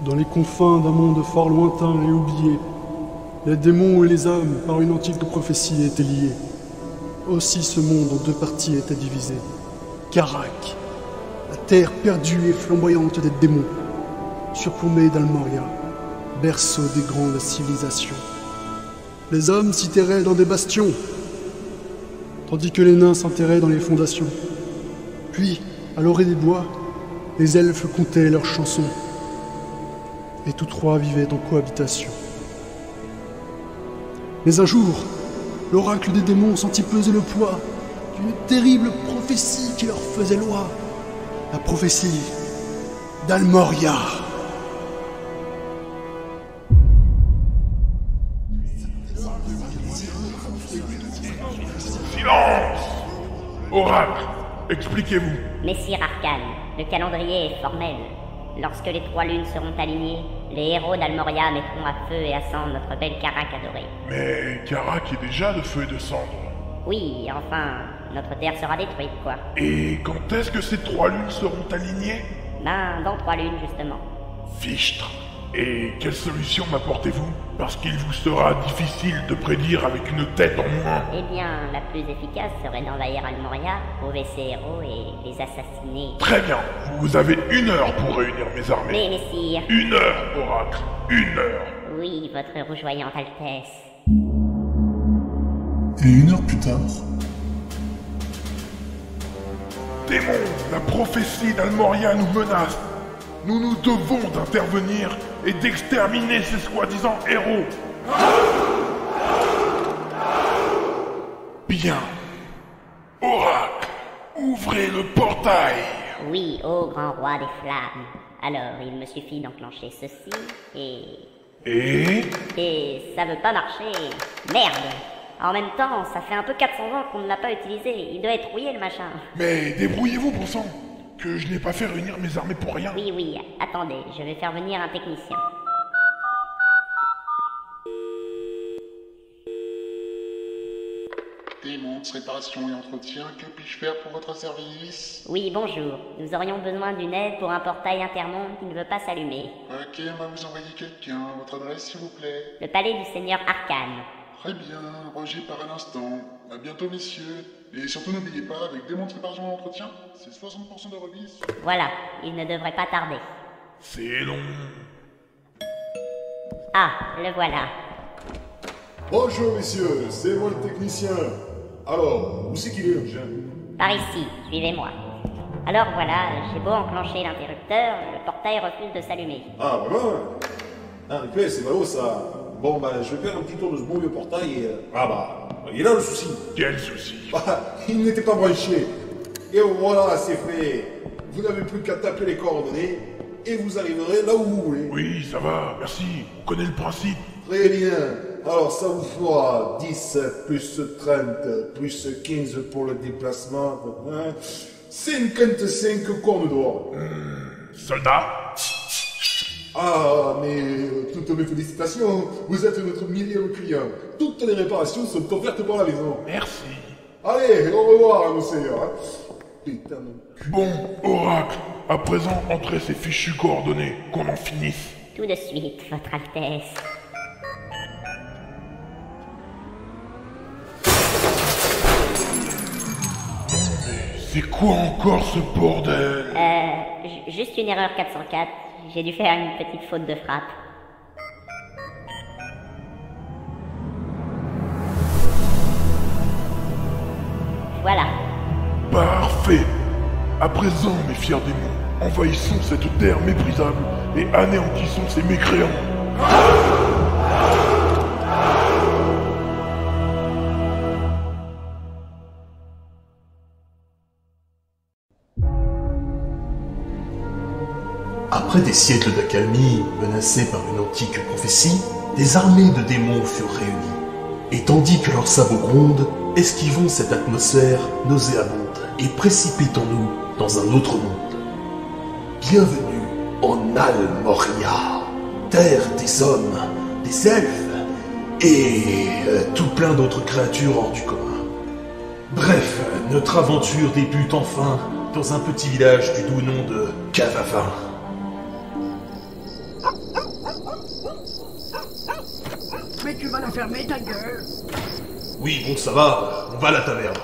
Dans les confins d'un monde fort lointain et oublié, les démons et les hommes, par une antique prophétie, étaient liés. Aussi ce monde en deux parties était divisé. Karak, la terre perdue et flamboyante des démons, surplombée d'Almoria, berceau des grandes civilisations. Les hommes s'y terraient dans des bastions, tandis que les nains s'enterraient dans les fondations. Puis, à l'orée des bois, les elfes contaient leurs chansons, et tous trois vivaient en cohabitation. Mais un jour, l'oracle des démons sentit peser le poids d'une terrible prophétie qui leur faisait loi. La prophétie d'Almoria. Silence Oracle, expliquez-vous. Messire Arcane, le calendrier est formel. Lorsque les trois lunes seront alignées, les héros d'Almoria mettront à feu et à sang notre belle Karak adorée. Mais Karak est déjà de feu et de cendre. Oui, enfin, notre terre sera détruite, quoi. Et quand est-ce que ces trois lunes seront alignées? Ben, dans trois lunes, justement. Fichtre. Et quelle solution m'apportez-vous Parce qu'il vous sera difficile de prédire avec une tête en moins. Eh bien, la plus efficace serait d'envahir Almoria, trouver ses héros et les assassiner. Très bien, vous avez une heure pour réunir mes armées. Mais, messire, Une heure, Oracle, une heure. oui, votre rougeoyante Altesse. Et une heure plus tard, Démon, la prophétie d'Almoria nous menace. Nous nous devons d'intervenir et d'exterminer ces soi-disant héros. Bien. Oracle, ouvrez le portail. Oui, ô grand roi des flammes. Alors, il me suffit d'enclencher ceci et... Et? Et ça veut pas marcher. Merde En même temps, ça fait un peu 400 ans qu'on ne l'a pas utilisé. Il doit être rouillé le machin. Mais débrouillez-vous, bon sang. Que je n'ai pas fait réunir mes armées pour rien. Oui, oui, attendez, je vais faire venir un technicien. Démonte, réparation et entretien, que puis-je faire pour votre service? Oui, bonjour. Nous aurions besoin d'une aide pour un portail intermonde qui ne veut pas s'allumer. Ok, on va vous envoyer quelqu'un. Votre adresse, s'il vous plaît Le palais du seigneur Arcane. Très bien, Roger par un instant. À bientôt, messieurs. Et surtout, n'oubliez pas, avec démonte, réparation et entretien, c'est 60% de remise. Voilà, il ne devrait pas tarder. C'est long. Ah, le voilà. Bonjour messieurs, c'est moi le technicien. Alors, où c'est qu'il est l'engin Par ici, suivez-moi. Alors voilà, j'ai beau enclencher l'interrupteur, le portail refuse de s'allumer. Ah Ah, en effet, c'est malheureux ça. Bon bah je vais faire un petit tour de ce bon vieux portail et... euh, Ah bah, il est là le souci. Quel souci Ah, il n'était pas branché. Et voilà, c'est fait. Vous n'avez plus qu'à taper les coordonnées et vous arriverez là où vous voulez. Oui, ça va, merci. On connaît le principe. Très bien. Alors ça vous fera 10 plus 30 plus 15 pour le déplacement. hein? 55 cornes d'or. Soldat Ah, mais euh, toutes mes félicitations, vous êtes notre millième client. Toutes les réparations sont offertes par la maison. Merci. Allez, au revoir, hein, monseigneur. hein. Putain, mon cul. Bon, Oracle, à présent, entrez ces fichues coordonnées, qu'on en finisse. Tout de suite, votre Altesse. C'est quoi encore ce bordel? Euh, ju- juste une erreur 404. J'ai dû faire une petite faute de frappe. Voilà. Parfait À présent, mes fiers démons, envahissons cette terre méprisable et anéantissons ces mécréants. Après des siècles d'accalmie menacés par une antique prophétie, des armées de démons furent réunies. Et tandis que leurs sabots grondent, esquivons cette atmosphère nauséabonde et précipitons-nous dans un autre monde. Bienvenue en Almoria, terre des hommes, des elfes et euh, tout plein d'autres créatures hors du commun. Bref, notre aventure débute enfin dans un petit village du doux nom de Cavavin. Tu vas la fermer ta gueule Oui, bon, ça va, on va à la taverne.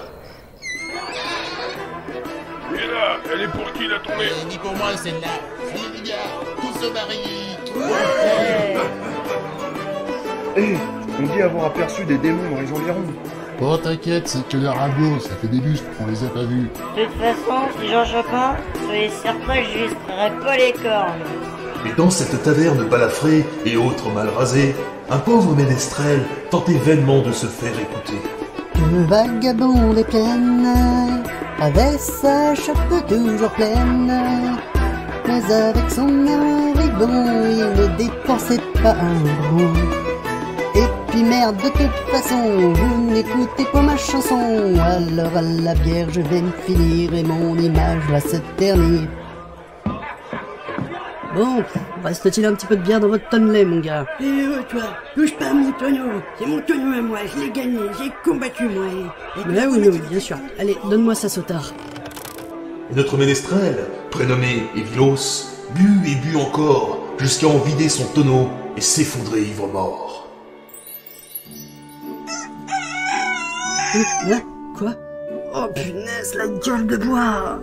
Et là, elle est pour qui la tournée Ni pour moi celle-là. Allez les gars, tous au baril. Hé, on dit avoir aperçu des démons dans les environs. Oh t'inquiète, c'est que des ragots, ça fait des lustres qu'on les a pas vus. De toute façon, si j'en chope un, soyez certain que je lui pas les cornes. Mais dans cette taverne balafrée et autres mal rasés, un pauvre ménestrel tentait vainement de se faire écouter. Le vagabond des plaines avait sa chape toujours pleine. Mais avec son ribon, il ne dépensait pas un rond. Et puis merde, de toute façon, vous n'écoutez pas ma chanson. Alors à la bière, je vais me finir et mon image va se ternir. Bon, reste-t-il un petit peu de bière dans votre tonnelet, mon gars? Eh oh, toi, touche pas à mon tonneau. C'est mon tonneau à moi, je l'ai gagné, j'ai combattu moi. Et Mais oui, oui, bien sûr. Allez, donne-moi ça, Sotard. Et notre ménestrel, prénommé Evilos, but et but encore, jusqu'à en vider son tonneau et s'effondrer ivre-mort. Hein? Quoi? Oh punaise, la gueule de bois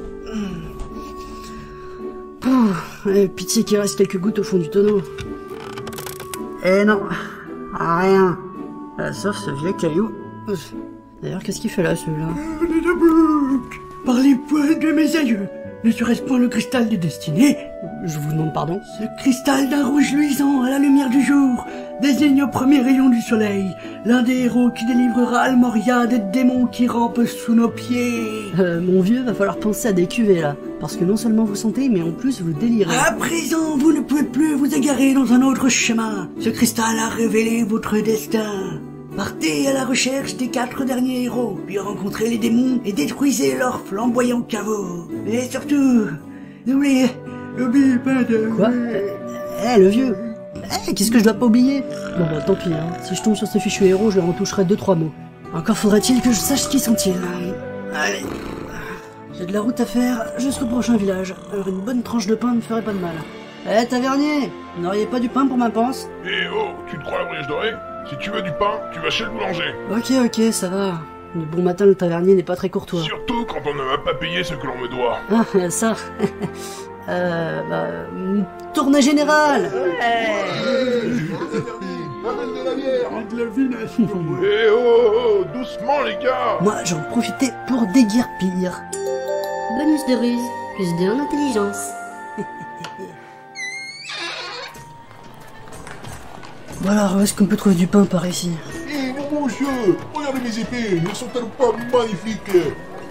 Pouf, Pitié qu'il reste quelques gouttes au fond du tonneau. Eh non, rien. Euh, sauf ce vieux caillou. D'ailleurs, qu'est-ce qu'il fait là, celui-là Par les poils de mes aïeux Ne serait-ce point le cristal des destinées Je vous demande pardon Ce cristal d'un rouge luisant à la lumière du jour désigne au premier rayon du soleil l'un des héros qui délivrera Almoria des démons qui rampent sous nos pieds. Euh, mon vieux, va falloir penser à des cuvées là. Parce que non seulement vous sentez, mais en plus vous délirez. À présent, vous ne pouvez plus vous égarer dans un autre chemin. Ce cristal a révélé votre destin. Partez à la recherche des quatre derniers héros, puis rencontrez les démons et détruisez leurs flamboyants caveaux. Et surtout, n'oubliez, n'oubliez pas de... Quoi Eh, le vieux Eh, qu'est-ce que je dois pas oublier? Bon bah tant pis, hein. si je tombe sur ce fichu héros, je leur en toucherai deux trois mots. Encore faudrait-il que je sache qui sont-ils. Allez, j'ai de la route à faire jusqu'au prochain village. Alors une bonne tranche de pain ne me ferait pas de mal. Eh, tavernier Vous n'auriez pas du pain pour ma panse? Eh oh, tu te crois la brioche dorée? Si tu veux du pain, tu vas chez le boulanger. Ok, ok, ça va. Le bon matin, le tavernier n'est pas très courtois. Surtout quand on ne m'a pas payé ce que l'on me doit. Ah, ça Euh, bah... une Tournée générale de de. Eh oh, oh, doucement les gars Moi, j'en profitais pour déguerpir. Bonus de ruse, plus deux en intelligence. Bon alors, où est-ce qu'on peut trouver du pain par ici Eh mon monsieur, regardez mes épées, ne sont-elles pas magnifiques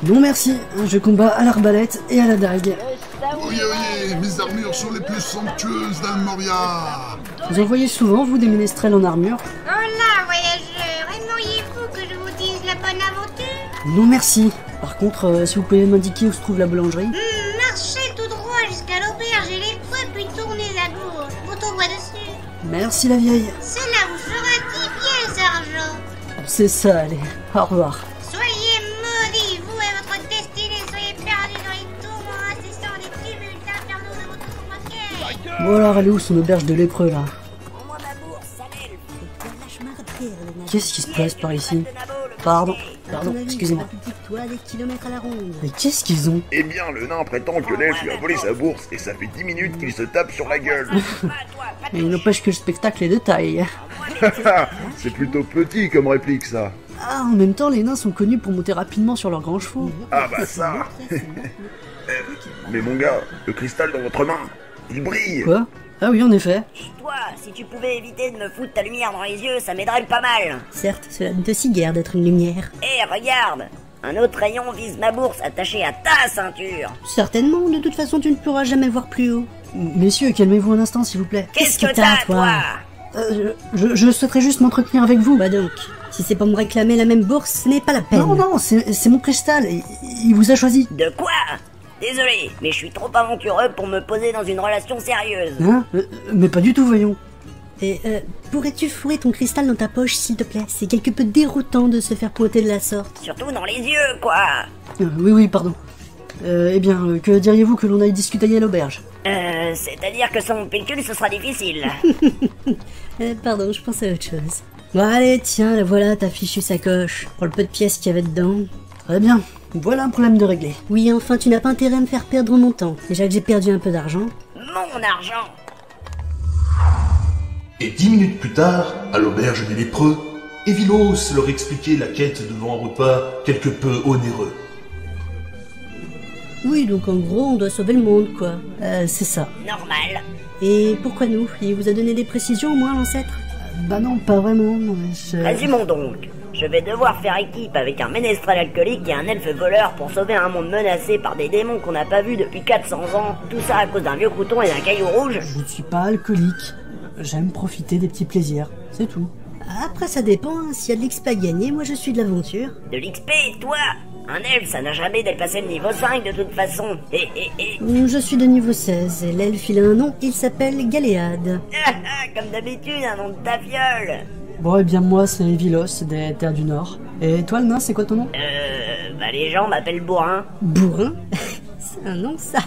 Non merci, je combats à l'arbalète et à la dague. Oyez, oyez, mes armures sont les plus somptueuses d'Almoria Vous en voyez souvent, vous, des ménestrels en armure Hola, voyageurs Aimeriez-vous que je vous dise la bonne aventure? Non merci. Par contre, euh, si vous pouvez m'indiquer où se trouve la boulangerie Hmm, Marchez tout droit jusqu'à l'auberge et les poids, puis tournez à gauche. Vous tomberez dessus. Merci la vieille. Cela vous fera 10 pièces d'argent. C'est ça, allez. Au revoir. Bon alors, elle est où son auberge de lépreux, là. Qu'est-ce qui se passe par ici Pardon, pardon, excusez-moi. Mais qu'est-ce qu'ils ont Eh bien, le nain prétend que l'elfe lui a volé sa bourse et ça fait 10 minutes qu'il se tape sur la gueule. Mais il n'empêche que le spectacle est de taille. C'est plutôt petit comme réplique ça. Ah, en même temps, les nains sont connus pour monter rapidement sur leurs grands chevaux. Ah bah ça Mais mon gars, le cristal dans votre main, il brille Quoi Ah oui, en effet. Toi, si tu pouvais éviter de me foutre ta lumière dans les yeux, ça m'aiderait pas mal. Certes, cela ne te si guère d'être une lumière. Eh, regarde Un autre rayon vise ma bourse attachée à ta ceinture. Certainement, de toute façon, tu ne pourras jamais voir plus haut. Messieurs, calmez-vous un instant, s'il vous plaît. Qu'est-ce que t'as, toi Euh, je, je souhaiterais juste m'entretenir avec vous. Bah donc, si c'est pour me réclamer la même bourse, ce n'est pas la peine. Non, non, c'est c'est mon cristal. Il, il vous a choisi. De quoi? Désolé, mais je suis trop aventureux pour me poser dans une relation sérieuse. Hein Euh, Mais pas du tout, voyons. Et euh, pourrais-tu fourrer ton cristal dans ta poche, s'il te plaît? C'est quelque peu déroutant de se faire pointer de la sorte. Surtout dans les yeux, quoi Euh, oui, oui, pardon. Euh, eh bien, euh, que diriez-vous que l'on aille discuter à l'auberge? Euh, c'est-à-dire que sans mon pécule, ce sera difficile. Euh, pardon, je pensais à autre chose. Bon allez, tiens, la voilà ta fichue sacoche. Pour le peu de pièces qu'il y avait dedans. Très bien. Voilà un problème de réglé. Oui, enfin, tu n'as pas intérêt à me faire perdre mon temps. Déjà que j'ai perdu un peu d'argent. Mon argent Et dix minutes plus tard, à l'auberge des lépreux, Evilos leur expliquait la quête devant un repas quelque peu onéreux. Oui, donc en gros, on doit sauver le monde, quoi. Euh, c'est ça. Normal. Et pourquoi nous? Il vous a donné des précisions au moins, l'ancêtre? Bah non, pas vraiment. Je... Résumons donc. Je vais devoir faire équipe avec un ménestrel alcoolique et un elfe voleur pour sauver un monde menacé par des démons qu'on n'a pas vus depuis 400 ans. Tout ça à cause d'un vieux crouton et d'un caillou rouge. Je ne suis pas alcoolique. J'aime profiter des petits plaisirs. C'est tout. Après, ça dépend. hein. S'il y a de l'XP à gagner, moi je suis de l'aventure. De l'XP, toi? Un elfe, ça n'a jamais dépassé le niveau 5 de toute façon. Et, et, et... Mm, Je suis de niveau 16 et l'elfe il a un nom, il s'appelle Galéade. Ah, ah, Comme d'habitude, un nom de ta fiole. Bon, eh bien, moi, c'est Vilos, des Terres du Nord. Et toi, le nain, c'est quoi ton nom? Euh... Bah les gens m'appellent Bourrin. Bourrin? C'est un nom, ça?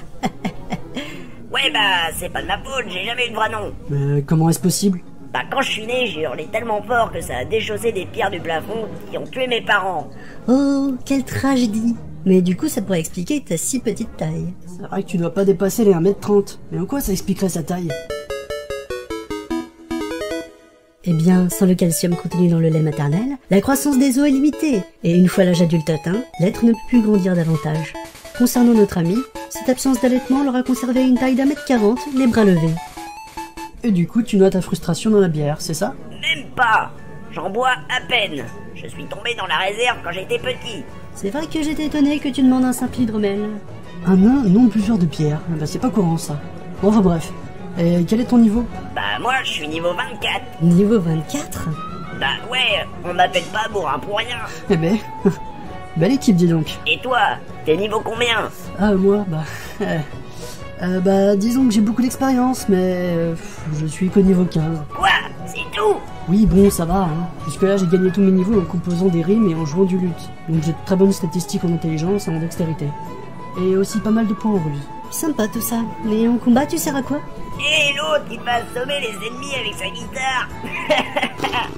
Ouais bah, c'est pas de ma faute, j'ai jamais eu de vrai nom. Mais comment est-ce possible? Bah quand je suis né, j'ai hurlé tellement fort que ça a déchaussé des pierres du plafond qui ont tué mes parents. Oh, quelle tragédie Mais du coup, ça pourrait expliquer ta si petite taille. C'est vrai que tu dois pas dépasser les 1m30. Mais en quoi ça expliquerait sa taille? Eh bien, sans le calcium contenu dans le lait maternel, la croissance des os est limitée, et une fois l'âge adulte atteint, l'être ne peut plus grandir davantage. Concernant notre ami, cette absence d'allaitement l'aura conservé une taille d'un mètre quarante, les bras levés. Et du coup, tu noies ta frustration dans la bière, c'est ça? Même pas J'en bois à peine. Je suis tombé dans la réserve quand j'étais petit. C'est vrai que j'étais étonné que tu demandes un simple hydromel. Un nain non buveur de bière Bah, c'est pas courant, ça. Bon, enfin bref. Et quel est ton niveau Bah moi, je suis niveau 24. Niveau 24 Bah ouais, on m'appelle pas bourrin pour rien. Eh ben... Belle équipe, dis donc. Et toi, t'es niveau combien Ah, moi, bah... euh, euh, bah, disons que j'ai beaucoup d'expérience, mais... euh, je suis qu'au niveau 15. Quoi? C'est tout? Oui, bon, ça va, hein. Jusque-là, j'ai gagné tous mes niveaux en composant des rimes et en jouant du luth. Donc j'ai de très bonnes statistiques en intelligence et en dextérité. Et aussi pas mal de points en ruse. Sympa tout ça. Mais en combat, tu sers à quoi? Et l'autre, il va assommer les ennemis avec sa guitare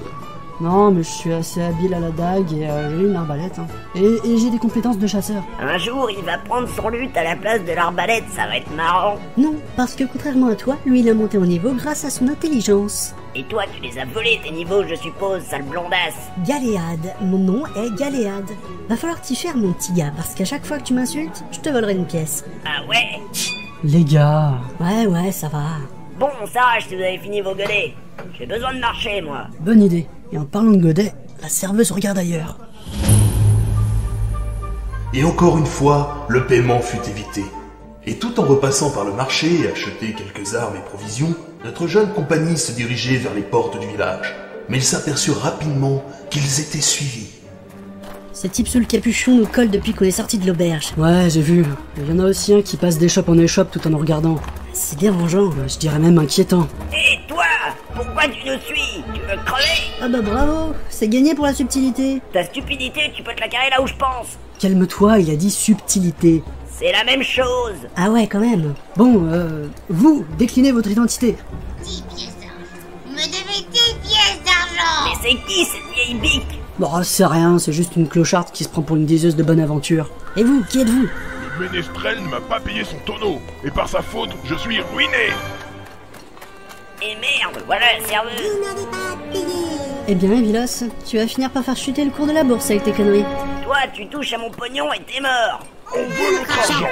Non, mais je suis assez habile à la dague et euh, j'ai une arbalète. hein. Et, et j'ai des compétences de chasseur. Un jour, il va prendre son lutte à la place de l'arbalète, ça va être marrant. Non, parce que contrairement à toi, lui il a monté au niveau grâce à son intelligence. Et toi, tu les as volés tes niveaux, je suppose, sale blondasse. Galéade, mon nom est Galéade. Va falloir t'y faire mon petit gars, parce qu'à chaque fois que tu m'insultes, je te volerai une pièce. Ah ouais? Les gars... Ouais, ouais, ça va. Bon, on s'arrache si vous avez fini vos godets. J'ai besoin de marcher, moi. Bonne idée. Et en parlant de godet, la serveuse regarde ailleurs. Et encore une fois, le paiement fut évité. Et tout en repassant par le marché et acheter quelques armes et provisions, notre jeune compagnie se dirigeait vers les portes du village. Mais ils s'aperçurent rapidement qu'ils étaient suivis. Ce type sous le capuchon nous colle depuis qu'on est sorti de l'auberge. Ouais, j'ai vu. Il y en a aussi un qui passe d'échoppe en échoppe tout en nous regardant. C'est dérangeant. Je dirais même inquiétant. Et toi Pourquoi tu nous suis? Tu veux crever? Ah bah bravo, c'est gagné pour la subtilité. Ta stupidité, tu peux te la carrer là où je pense. Calme-toi, il a dit subtilité. C'est la même chose. Ah ouais, quand même. Bon, euh, vous, déclinez votre identité. 10 pièces d'argent. Vous me devez 10 pièces d'argent Mais c'est qui cette vieille bique? Bon, c'est rien, c'est juste une clocharde qui se prend pour une diseuse de bonne aventure. Et vous, qui êtes-vous? Ménestrel ne m'a pas payé son tonneau, et par sa faute, je suis ruiné. Et merde, voilà la serveuse. Eh bien, Vilos, tu vas finir par faire chuter le cours de la bourse avec tes conneries. Toi, tu touches à mon pognon et t'es mort. On veut notre argent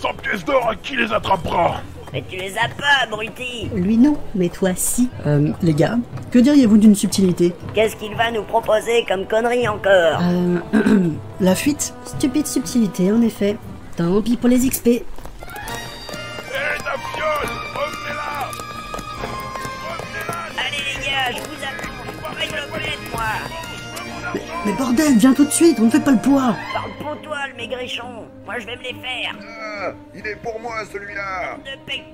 100 pièces d'or à qui les attrapera Mais tu les as pas, abruti. Lui non, mais toi si. Euh, les gars, que diriez-vous d'une subtilité? Qu'est-ce qu'il va nous proposer comme connerie encore? Euh, la fuite Stupide subtilité, en effet. Tant pis pour les XP. Hé, ta fiole Revenez-là Revenez-là Allez les gars, je vous attends. Je vais le plaide, moi. Mais bordel, viens tout de suite, on ne fait pas le poids Parle pour toi, le maigrichon. Moi, je vais me les faire. Ah, il est pour moi celui-là.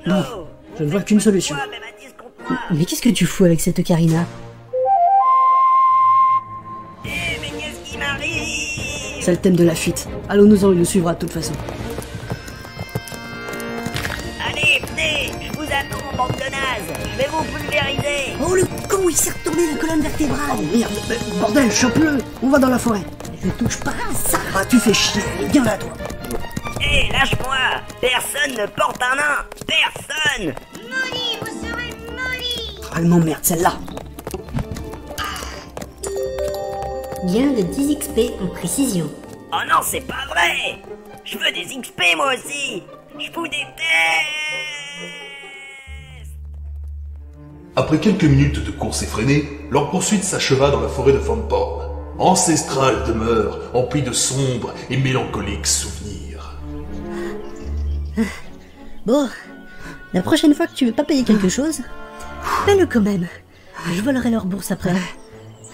Non, je ne vois qu'une solution. Toi, même à 10 contre moi. Mais qu'est-ce que tu fous avec cette Karina? C'est le thème de la fuite. Allons-nous-en, il nous suivra de toute façon. Allez, Venez, je vous attends, bande de nazes. Je vais vous pulvériser. Oh le con, il s'est retourné la colonne vertébrale. Merde, mais bordel, chope-le. On va dans la forêt. Ne touche pas à ça. Ah, tu fais chier, viens là, toi. Hé, lâche-moi. Personne ne porte un nain. Personne. Molly, vous serez Molly. Ah, elle m'emmerde, celle-là Bien de 10 XP en précision. Oh non, c'est pas vrai Je veux des XP moi aussi Je vous déteste Après quelques minutes de course effrénée, leur poursuite s'acheva dans la forêt de Fanporn. Ancestrale demeure, emplie de sombres et mélancoliques souvenirs. Bon, la prochaine fois que tu veux pas payer quelque chose, fais-le quand même. Je volerai leur bourse après.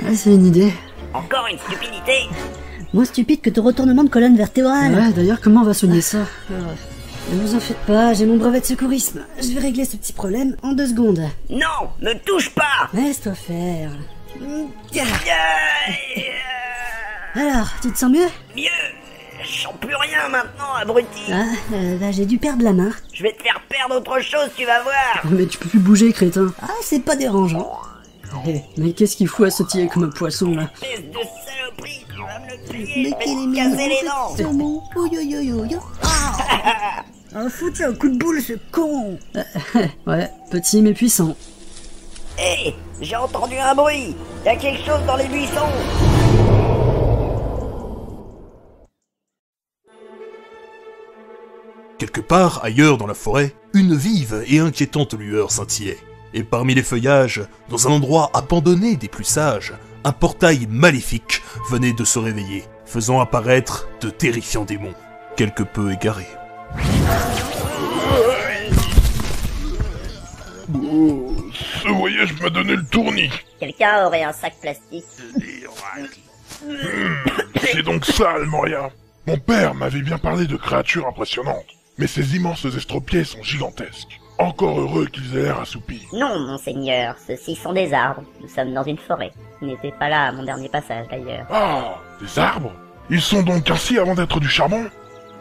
Ouais, c'est une idée. Encore une stupidité Moins stupide que ton retournement de colonne vertébrale. Ouais, d'ailleurs, comment on va soigner ça Ne vous en faites pas, j'ai mon brevet de secourisme. Je vais régler ce petit problème en deux secondes. Non Me touche pas Laisse-toi faire. Alors, tu te sens mieux? Mieux Je sens plus rien maintenant, abruti Ah, euh, bah, j'ai dû perdre la main. Je vais te faire perdre autre chose, tu vas voir Mais tu peux plus bouger, crétin. Ah, c'est pas dérangeant. Eh, mais qu'est-ce qu'il fout à sautiller comme un poisson, là Espèce de saloperie, tu vas me le plier, Mais je vais te casser les dents. Ah, foutu un coup de boule, ce con. Ouais, petit mais puissant. Hé J'ai entendu un bruit. Il y a quelque chose dans les buissons. Quelque part ailleurs dans la forêt, une vive et inquiétante lueur scintillait. Et parmi les feuillages, dans un endroit abandonné des plus sages, un portail maléfique venait de se réveiller, faisant apparaître de terrifiants démons, quelque peu égarés. Oh, ce voyage m'a donné le tournis. Quelqu'un aurait un sac plastique. C'est donc ça, Almoria. Mon père m'avait bien parlé de créatures impressionnantes, mais ces immenses estropiés sont gigantesques. Encore heureux qu'ils aient l'air assoupis. Non, monseigneur, ceux-ci sont des arbres. Nous sommes dans une forêt. Vous n'étiez pas là à mon dernier passage d'ailleurs. Ah, des arbres? Ils sont donc ainsi avant d'être du charbon?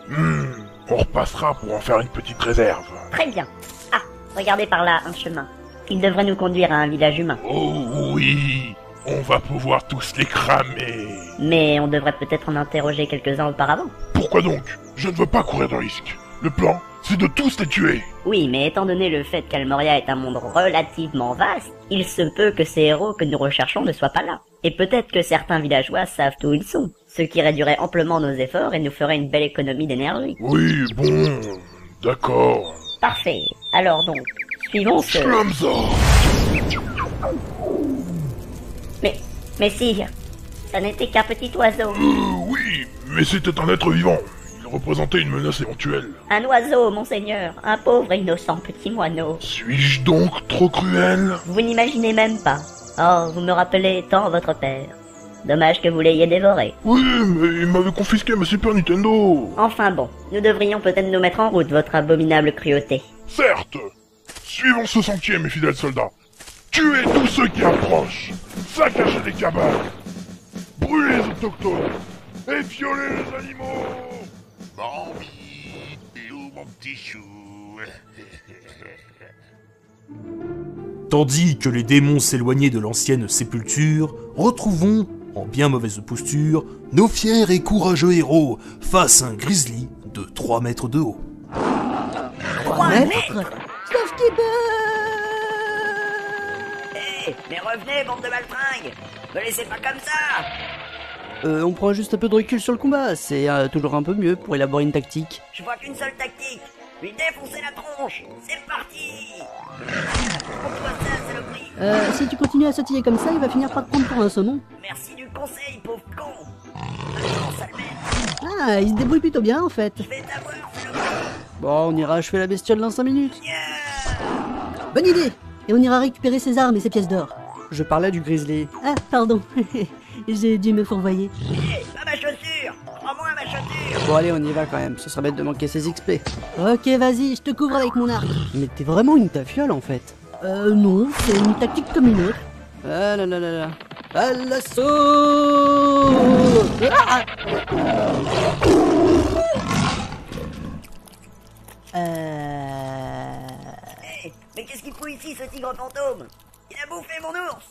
Hmm, on repassera pour en faire une petite réserve. Très bien. Ah, regardez par là, un chemin. Il devrait nous conduire à un village humain. Oh oui, on va pouvoir tous les cramer. Mais on devrait peut-être en interroger quelques-uns auparavant. Pourquoi donc? Je ne veux pas courir de risque. Le plan, c'est de tous les tuer. Oui, mais étant donné le fait qu'Almoria est un monde relativement vaste, il se peut que ces héros que nous recherchons ne soient pas là. Et peut-être que certains villageois savent où ils sont, ce qui réduirait amplement nos efforts et nous ferait une belle économie d'énergie. Oui, bon, d'accord. Parfait. Alors donc, suivons ce... Mais, mais sire, ça n'était qu'un petit oiseau. Euh, oui, mais c'était un être vivant. Représentait une menace éventuelle. Un oiseau, monseigneur, un pauvre et innocent petit moineau. Suis-je donc trop cruel? Vous n'imaginez même pas. Oh, vous me rappelez tant votre père. Dommage que vous l'ayez dévoré. Oui, mais il m'avait confisqué ma Super Nintendo. Enfin bon, nous devrions peut-être nous mettre en route, votre abominable cruauté. Certes. Suivons ce sentier, mes fidèles soldats. Tuez tous ceux qui approchent. Saccagez les cabanes. Brûlez les autochtones. Et violez les animaux. Bambi, où mon petit chou Tandis que les démons s'éloignaient de l'ancienne sépulture, retrouvons, en bien mauvaise posture, nos fiers et courageux héros face à un grizzly de 3 mètres de haut. 3 mètres Sauf qu'il Hé, mais revenez, bande de malfringues. Me laissez pas comme ça Euh, on prend juste un peu de recul sur le combat, c'est euh, toujours un peu mieux pour élaborer une tactique. Je vois qu'une seule tactique Lui défoncer la tronche C'est parti Prends-toi ça, saloperie Euh, si tu continues à sautiller comme ça, il va finir par te prendre pour un saumon. Merci du conseil, pauvre con Ah, il se débrouille plutôt bien en fait. Je vais t'avoir, saloperie Bon, on ira achever la bestiole dans 5 minutes. Bonne idée Et on ira récupérer ses armes et ses pièces d'or. Je parlais du grizzly. Ah, pardon. J'ai dû me fourvoyer. Pas ma chaussure Prends-moi ma chaussure Bon allez, on y va quand même, ce serait bête de manquer ses XP. Ok, vas-y, je te couvre avec mon arc. Mais t'es vraiment une tafiole en fait. Euh, non, c'est une tactique comme une autre. Ah là là là là. À l'assaut Ah Euh... Mais, mais qu'est-ce qu'il fout ici, ce tigre fantôme? Il a bouffé mon ours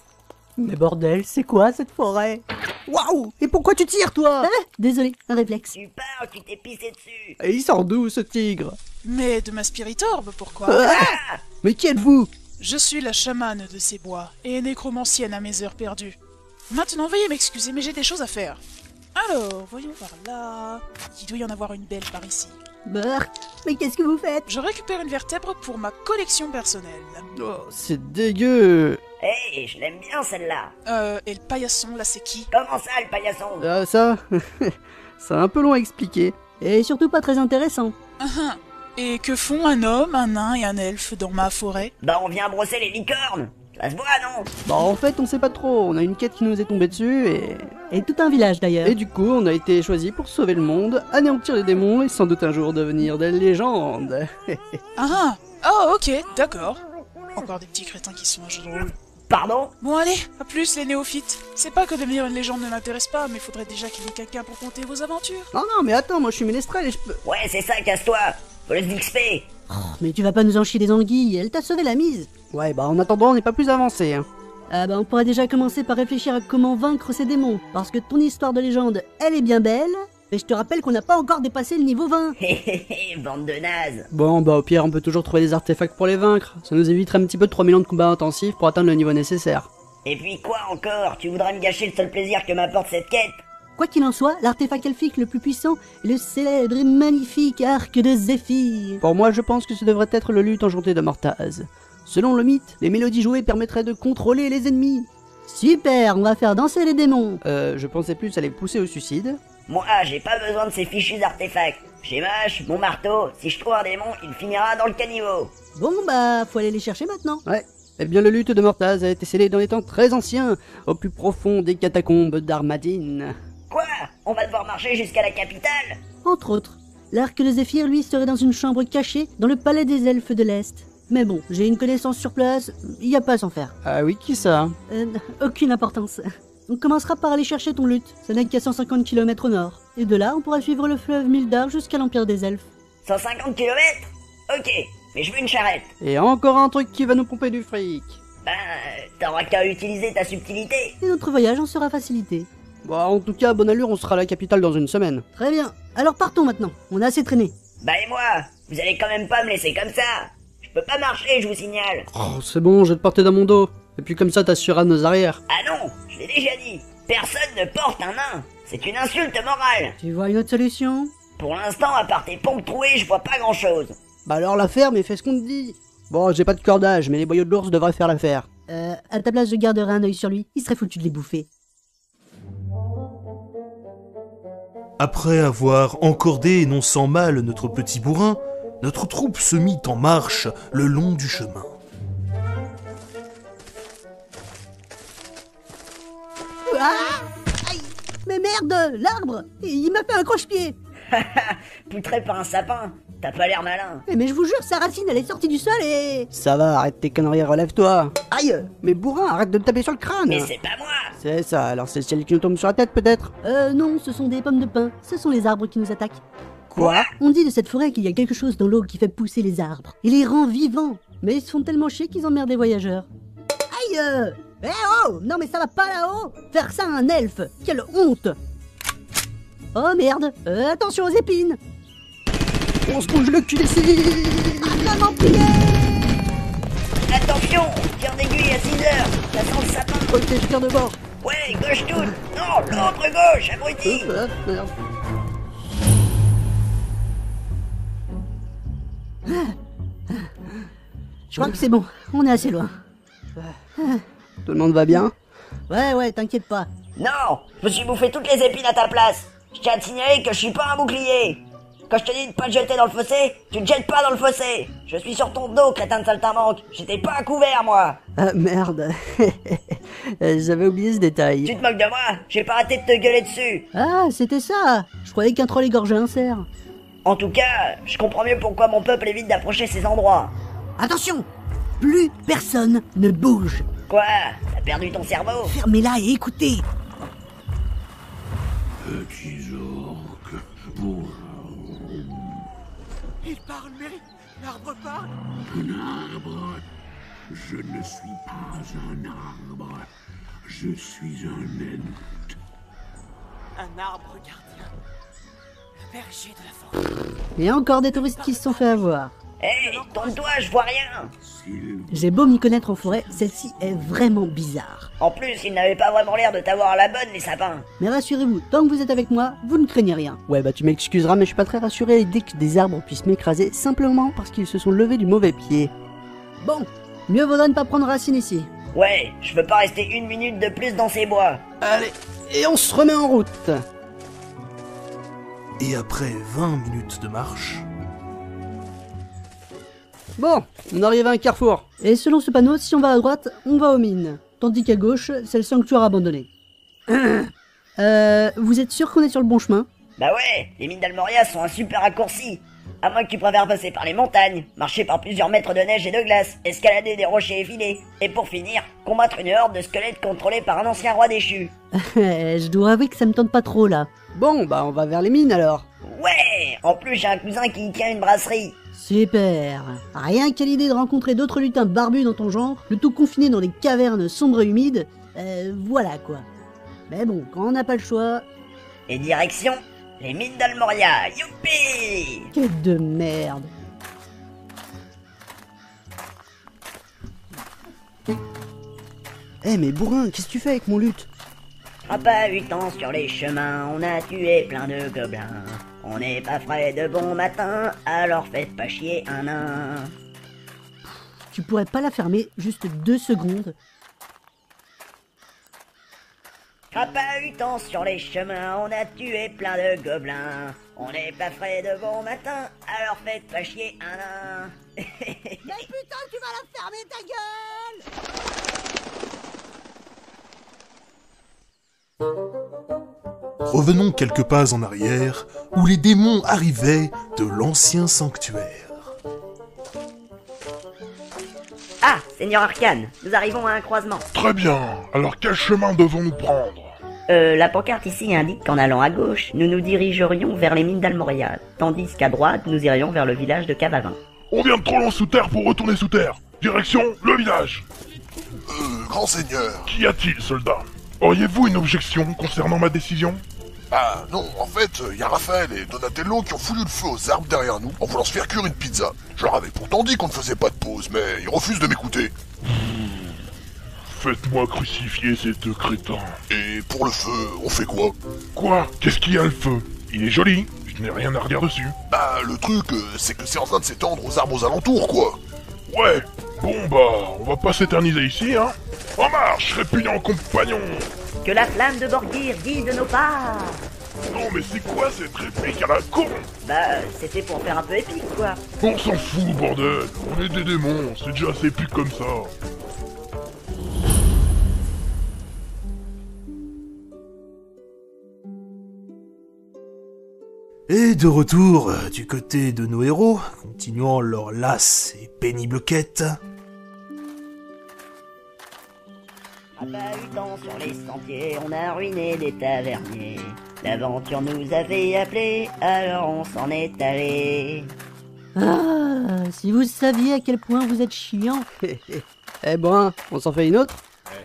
Mais bordel, c'est quoi cette forêt? Waouh Et pourquoi tu tires, toi? Ah, désolé, un réflexe. Tu parles, tu t'es pissé dessus Et il sort d'où, ce tigre? Mais de ma spiritorbe, pourquoi? Ah Mais qui êtes-vous? Je suis la chamane de ces bois et nécromancienne à mes heures perdues. Maintenant, veuillez m'excuser, mais j'ai des choses à faire. Alors, voyons par là. Il doit y en avoir une belle par ici. Burk, mais qu'est-ce que vous faites? Je récupère une vertèbre pour ma collection personnelle. Oh, c'est dégueu Hé, je l'aime bien celle-là Euh, et le paillasson, là, c'est qui? Comment ça, le paillasson? Ah, ça C'est un peu long à expliquer. Et surtout pas très intéressant. Ah, ah. Et que font un homme, un nain et un elfe dans ma forêt? Bah, on vient brosser les licornes Ça se voit, non Bah en fait on sait pas trop, on a une quête qui nous est tombée dessus et... Et tout un village d'ailleurs. Et du coup on a été choisi pour sauver le monde, anéantir les démons et sans doute un jour devenir des légendes. Ah Ah, ok, d'accord. Encore des petits crétins qui sont un jeu de rôle. Pardon? Bon allez, à plus les néophytes. C'est pas que devenir une légende ne m'intéresse pas, mais faudrait déjà qu'il y ait quelqu'un pour conter vos aventures. non non mais attends, moi je suis ménestrel et je peux... Ouais, c'est ça, casse-toi Police d'XP Oh, mais tu vas pas nous en chier des anguilles, elle t'a sauvé la mise. Ouais bah en attendant on n'est pas plus avancé. Hein. Ah bah on pourrait déjà commencer par réfléchir à comment vaincre ces démons, parce que ton histoire de légende, elle est bien belle, mais je te rappelle qu'on n'a pas encore dépassé le niveau 20. Hé hé hé, bande de nazes Bon bah au pire on peut toujours trouver des artefacts pour les vaincre, ça nous éviterait un petit peu de 3000 ans de combat intensif pour atteindre le niveau nécessaire. Et puis quoi encore? Tu voudrais me gâcher le seul plaisir que m'apporte cette quête? Quoi qu'il en soit, l'artefact elfique le plus puissant est le célèbre et magnifique arc de Zéphyr. Pour moi je pense que ce devrait être le luth enchanté de Mortaz. Selon le mythe, les mélodies jouées permettraient de contrôler les ennemis. Super, on va faire danser les démons. Euh, je pensais plus à les pousser au suicide. Moi, j'ai pas besoin de ces fichus artefacts. J'ai ma hache, mon marteau, si je trouve un démon, il finira dans le caniveau. Bon bah, faut aller les chercher maintenant. Ouais. Eh bien, le luth de Mortaz a été scellé dans les temps très anciens, au plus profond des catacombes d'Armadine. Quoi? On va devoir marcher jusqu'à la capitale? Entre autres, l'arc de Zéphyr, lui, serait dans une chambre cachée dans le palais des elfes de l'Est. Mais bon, j'ai une connaissance sur place, y a pas à s'en faire. Ah oui, qui ça? Euh, aucune importance. On commencera par aller chercher ton luth, ça n'est qu'à 150 km au nord. Et de là, on pourra suivre le fleuve Mildar jusqu'à l'Empire des Elfes. 150 km Ok, mais je veux une charrette. Et encore un truc qui va nous pomper du fric. Ben, t'auras qu'à utiliser ta subtilité. Et notre voyage en sera facilité. Bon, en tout cas, bonne allure, on sera à la capitale dans une semaine. Très bien. Alors partons maintenant. On a assez traîné. Bah et moi Vous allez quand même pas me laisser comme ça Je peux pas marcher, je vous signale. Oh, c'est bon, je vais te porter dans mon dos. Et puis comme ça, t'assureras nos arrières. Ah non, je l'ai déjà dit. Personne ne porte un nain. C'est une insulte morale. Tu vois une autre solution? Pour l'instant, à part tes pompes trouées, je vois pas grand chose. Bah alors la ferme et fais ce qu'on te dit. Bon, j'ai pas de cordage, mais les boyaux de l'ours devraient faire l'affaire. Euh, à ta place, je garderai un œil sur lui. Il serait foutu de les bouffer. Après avoir encordé non sans mal notre petit bourrin, notre troupe se mit en marche le long du chemin. Ah Aïe Mais merde L'arbre Il m'a fait un croche-pied Poutré par un sapin. T'as pas l'air malin. Eh, Mais je vous jure, sa racine, elle est sortie du sol et... Ça va, arrête tes conneries, relève-toi. Aïe Mais bourrin, arrête de me taper sur le crâne. Mais c'est pas moi C'est ça, alors c'est celle qui nous tombe sur la tête peut-être Euh, non, ce sont des pommes de pin. Ce sont les arbres qui nous attaquent. Quoi? On dit de cette forêt qu'il y a quelque chose dans l'eau qui fait pousser les arbres. Il les rend vivants. Mais ils se font tellement chier qu'ils emmerdent les voyageurs. Aïe euh Eh oh Non mais ça va pas là-haut Faire ça à un elfe Quelle honte Oh merde Euh, Attention aux épines On se bouge le cul. D'ici Ah, Attention Tir d'aiguille à 6 heures. Ça sent le sapin. Ok, je tire de bord. Ouais, gauche toute Non, l'autre gauche, abruti. Euh, merde. Je crois que c'est bon, on est assez loin. Tout le monde va bien? Ouais, ouais, t'inquiète pas. Non Je me suis bouffé toutes les épines à ta place. Je tiens à te signaler que je suis pas un bouclier Quand je te dis de pas te jeter dans le fossé, tu te jettes pas dans le fossé Je suis sur ton dos, crétin de saltimbanque J'étais pas à couvert, moi Ah merde J'avais oublié ce détail. Tu te moques de moi J'ai pas arrêté de te gueuler dessus Ah, c'était ça Je croyais qu'un troll égorgeait un cerf. En tout cas, je comprends mieux pourquoi mon peuple évite d'approcher ces endroits. Attention Plus personne ne bouge. Quoi? T'as perdu ton cerveau? Fermez-la et écoutez. Petits orques, bonjour. Il parle, Mary. L'arbre parle Un arbre Je ne suis pas un arbre. Je suis un ent. Un arbre gardien. Le berger de la forêt. Il y a encore des touristes qui se sont fait avoir. Hé, tourne-toi, je vois rien J'ai beau m'y connaître en forêt, celle-ci est vraiment bizarre. En plus, ils n'avaient pas vraiment l'air de t'avoir à la bonne, les sapins Mais rassurez-vous, tant que vous êtes avec moi, vous ne craignez rien. Ouais, bah tu m'excuseras, mais je suis pas très rassuré à l'idée que des arbres puissent m'écraser simplement parce qu'ils se sont levés du mauvais pied. Bon, mieux vaudrait ne pas prendre racine ici. Ouais, je veux pas rester une minute de plus dans ces bois. Allez, et on se remet en route. Et après 20 minutes de marche, Bon, on arrive à un carrefour. Et selon ce panneau, si on va à droite, on va aux mines. Tandis qu'à gauche, c'est le sanctuaire abandonné. euh, vous êtes sûr qu'on est sur le bon chemin? Bah ouais, les mines d'Almoria sont un super raccourci. À moins que tu préfères passer par les montagnes, marcher par plusieurs mètres de neige et de glace, escalader des rochers effilés, et pour finir, combattre une horde de squelettes contrôlés par un ancien roi déchu. Je dois avouer que ça me tente pas trop là. Bon, bah on va vers les mines alors. Ouais En plus, j'ai un cousin qui tient une brasserie. Super. Rien qu'à l'idée de rencontrer d'autres lutins barbus dans ton genre, le tout confiné dans des cavernes sombres et humides, euh, voilà quoi. Mais bon, quand on n'a pas le choix... Et direction les mines d'Almoria, youpi! Quête de merde. Eh mais bourrin, qu'est-ce que tu fais avec mon lutte temps sur les chemins, on a tué plein de gobelins. On n'est pas frais de bon matin, alors faites pas chier un nain. Tu pourrais pas la fermer juste deux secondes temps sur les chemins, on a tué plein de gobelins. On n'est pas frais de bon matin, alors faites pas chier un nain. Mais putain, tu vas la fermer ta gueule Revenons quelques pas en arrière, où les démons arrivaient de l'ancien sanctuaire. Ah, Seigneur Arcane, nous arrivons à un croisement. Très bien, alors quel chemin devons-nous prendre? Euh, la pancarte ici indique qu'en allant à gauche, nous nous dirigerions vers les mines d'Almoria, tandis qu'à droite, nous irions vers le village de Cavavin. On vient de trop loin sous terre pour retourner sous terre. Direction, le village. Euh, grand seigneur. Qu'y a-t-il, soldat? Auriez-vous une objection concernant ma décision? Ah non, en fait, il y a Raphaël et Donatello qui ont foutu le feu aux arbres derrière nous en voulant se faire cuire une pizza. Je leur avais pourtant dit qu'on ne faisait pas de pause, mais ils refusent de m'écouter. Faites-moi crucifier ces deux crétins. Et pour le feu, on fait quoi? Quoi? Qu'est-ce qu'il y a le feu? Il est joli, je n'ai rien à redire dessus. Bah, le truc, euh, c'est que c'est en train de s'étendre aux arbres aux alentours, quoi. Ouais, bon bah, on va pas s'éterniser ici, hein. En marche, répugnant compagnon. Que la flamme de Borgir guide nos pas. Non mais c'est quoi cette réplique à la con? Bah, c'était pour faire un peu épique, quoi. On s'en fout, bordel. On est des démons, c'est déjà assez épique comme ça. Et de retour euh, du côté de nos héros, continuant leur lasse et pénible quête. temps sur les sentiers, on a ruiné des taverniers. L'aventure nous avait appelés, alors on s'en est allé. Ah, si vous saviez à quel point vous êtes chiant. eh bon, on s'en fait une autre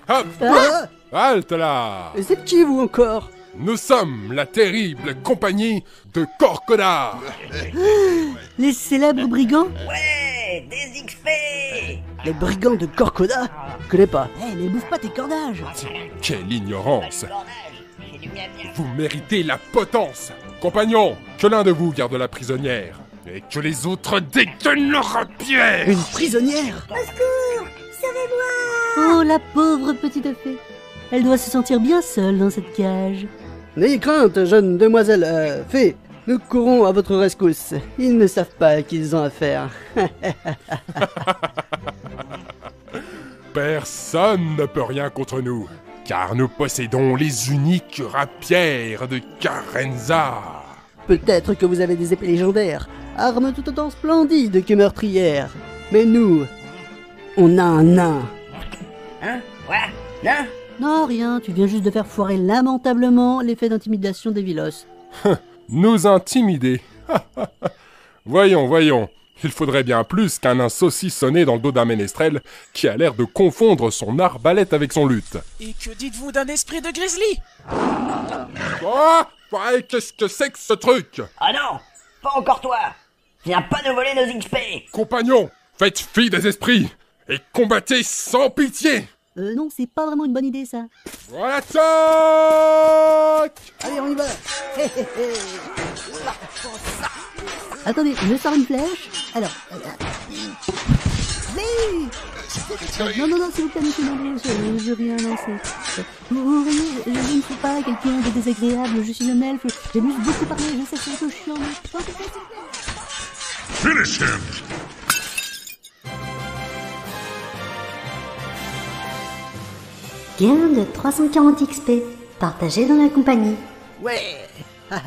Hop Ah Halte là Et c'est qui vous encore? Nous sommes la terrible compagnie de Corcona Les célèbres brigands Ouais, des XP Les brigands de Corcona Je connais pas. Eh, mais bouffe pas tes cordages. Quelle ignorance. Vous méritez la potence. Compagnons, que l'un de vous garde la prisonnière, et que les autres dégainent leur rapière Une prisonnière Au secours Sauvez-moi Oh, la pauvre petite fée. Elle doit se sentir bien seule dans cette cage. N'ayez crainte, jeune demoiselle, euh, fée Nous courons à votre rescousse. Ils ne savent pas qu'ils ont affaire. Personne ne peut rien contre nous, car nous possédons les uniques rapières de Carenza. Peut-être que vous avez des épées légendaires, armes tout autant splendides que meurtrières. Mais nous, on a un nain. Hein? Quoi Nain? Non, rien, tu viens juste de faire foirer lamentablement l'effet d'intimidation des Vilos. nous intimider. voyons, voyons. Il faudrait bien plus qu'un nain saucissonné dans le dos d'un ménestrel qui a l'air de confondre son arbalète avec son lutte. Et que dites-vous d'un esprit de grizzly? Quoi? Ouais, qu'est-ce que c'est que ce truc? Ah non Pas encore toi Viens pas nous voler nos XP Compagnons, faites fi des esprits et combattez sans pitié Euh, non, c'est pas vraiment une bonne idée, ça. Voilà, Allez, on y va Hé, hé, hé. Attendez, je sors une flèche. Alors... euh, Mais Non, non, non, s'il vous plaît, monsieur Mandré, je, je veux rien lancer. Euh, Vous, voyez, je, ne suis pas quelqu'un de désagréable, je suis un elfe, j'aime juste beaucoup parler, je sais que c'est un peu chiant, mais... Finish him! Gain de 340 XP, partagé dans la compagnie. Ouais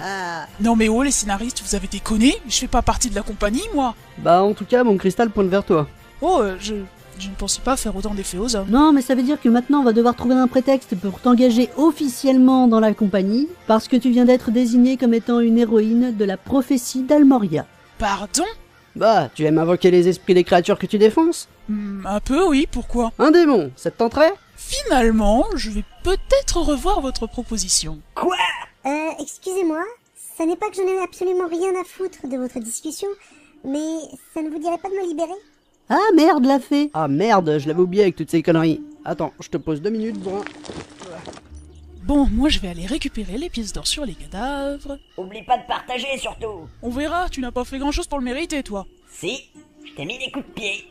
Non mais oh les scénaristes, vous avez déconné Je fais pas partie de la compagnie, moi Bah, en tout cas, mon cristal pointe vers toi. Oh, euh, je... Je ne pensais pas faire autant d'effets aux hommes. Non, mais ça veut dire que maintenant on va devoir trouver un prétexte pour t'engager officiellement dans la compagnie, parce que tu viens d'être désignée comme étant une héroïne de la prophétie d'Almoria. Pardon? Bah, tu aimes invoquer les esprits des créatures que tu défonces? Hmm, Un peu, oui, pourquoi? Un démon, ça te tenterait? Finalement, je vais peut-être revoir votre proposition. Quoi? Euh, excusez-moi, ça n'est pas que j'en ai absolument rien à foutre de votre discussion, mais ça ne vous dirait pas de me libérer? Ah merde, la fée Ah merde, je l'avais oublié avec toutes ces conneries. Attends, je te pose deux minutes, Brun. Bon, moi je vais aller récupérer les pièces d'or sur les cadavres. Oublie pas de partager surtout On verra, tu n'as pas fait grand chose pour le mériter, toi. Si, je t'ai mis des coups de pied.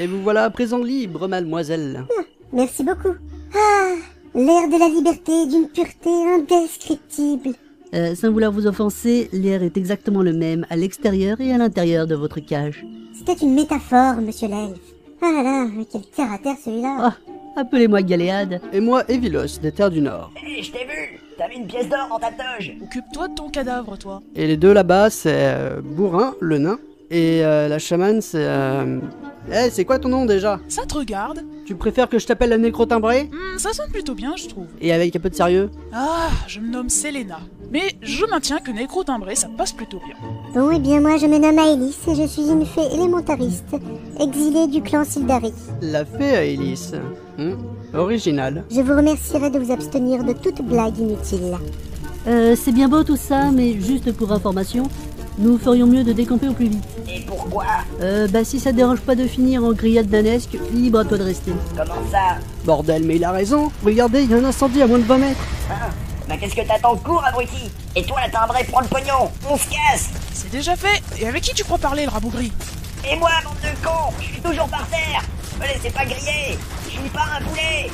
Et vous voilà à présent libre, mademoiselle. Merci beaucoup. Ah, l'air de la liberté d'une pureté indescriptible. Euh, sans vouloir vous offenser, l'air est exactement le même à l'extérieur et à l'intérieur de votre cage. C'était une métaphore, monsieur l'elfe. Ah là là, mais quel terre à terre celui-là. Ah, appelez-moi Galéade. Et moi, Evilos, des terres du Nord. Hé, je t'ai vu T'as mis une pièce d'or dans ta toge Occupe-toi de ton cadavre, toi. Et les deux là-bas, c'est euh, Bourrin, le nain, et euh, la chamane, c'est... Eh, c'est quoi ton nom déjà Ça te regarde Tu préfères que je t'appelle la nécrotimbrée Hmm, Ça sonne plutôt bien, je trouve. Et avec un peu de sérieux? Ah, je me nomme Selena. Mais je maintiens que nécro-timbré, ça passe plutôt bien. Bon, eh bien moi je me nomme Aélis et je suis une fée élémentariste, exilée du clan Sildari. La fée Hélice. Hmm, Original. Je vous remercierai de vous abstenir de toute blague inutile. Euh, c'est bien beau tout ça, mais juste pour information, nous ferions mieux de décamper au plus vite. Et pourquoi Euh, bah si ça te dérange pas de finir en grillade danesque, libre à toi de rester. Comment ça Bordel, mais il a raison. Regardez, il y a un incendie à moins de 20 mètres. Hein Bah qu'est-ce que t'attends Cours, abruti Et toi, la timbrée, prends le pognon On se casse C'est déjà fait. Et avec qui tu crois parler, le rabougri Et moi, bande de cons Je suis toujours par terre Me laissez pas griller Je suis pas un poulet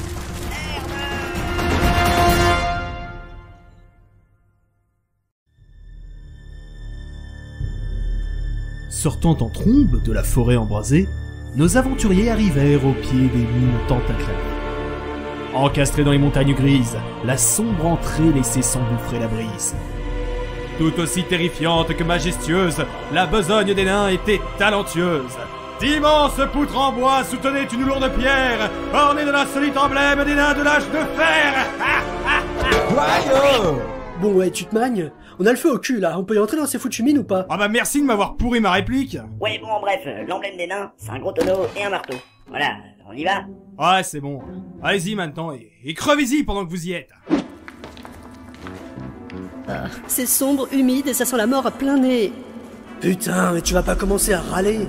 Sortant en trombe de la forêt embrasée, nos aventuriers arrivèrent au pied des montants acclamés. Encastrés dans les montagnes grises, la sombre entrée laissait s'engouffrer la brise. Tout aussi terrifiante que majestueuse, la besogne des nains était talentueuse. D'immenses poutres en bois soutenaient une lourde pierre, ornée de l'insolite emblème des nains de l'âge de fer. Bon ouais, tu te magnes? On a le feu au cul là, on peut y entrer dans ces foutues mines ou pas Ah bah merci de m'avoir pourri ma réplique. Ouais, bon, bref, euh, l'emblème des nains, c'est un gros tonneau et un marteau. Voilà, on y va Ouais, c'est bon. Allez-y maintenant et, et crevez-y pendant que vous y êtes. Ah, C'est sombre, humide et ça sent la mort à plein nez. Putain, mais tu vas pas commencer à râler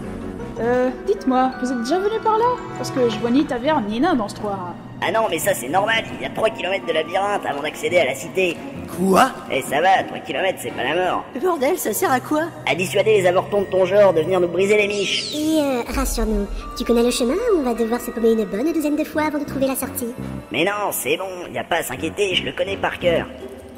Euh, dites-moi, vous êtes déjà venu par là? Parce que je vois ni taverne ni nain dans ce trou. Ah non, mais ça c'est normal, il y a 3 km de labyrinthe avant d'accéder à la cité. Quoi? Et ça va, 3 km c'est pas la mort. Bordel, ça sert à quoi? À dissuader les avortons de ton genre de venir nous briser les miches. Et euh, rassure-nous, tu connais le chemin? Ou on va devoir se paumer une bonne douzaine de fois avant de trouver la sortie Mais non, c'est bon, y a pas à s'inquiéter, je le connais par cœur.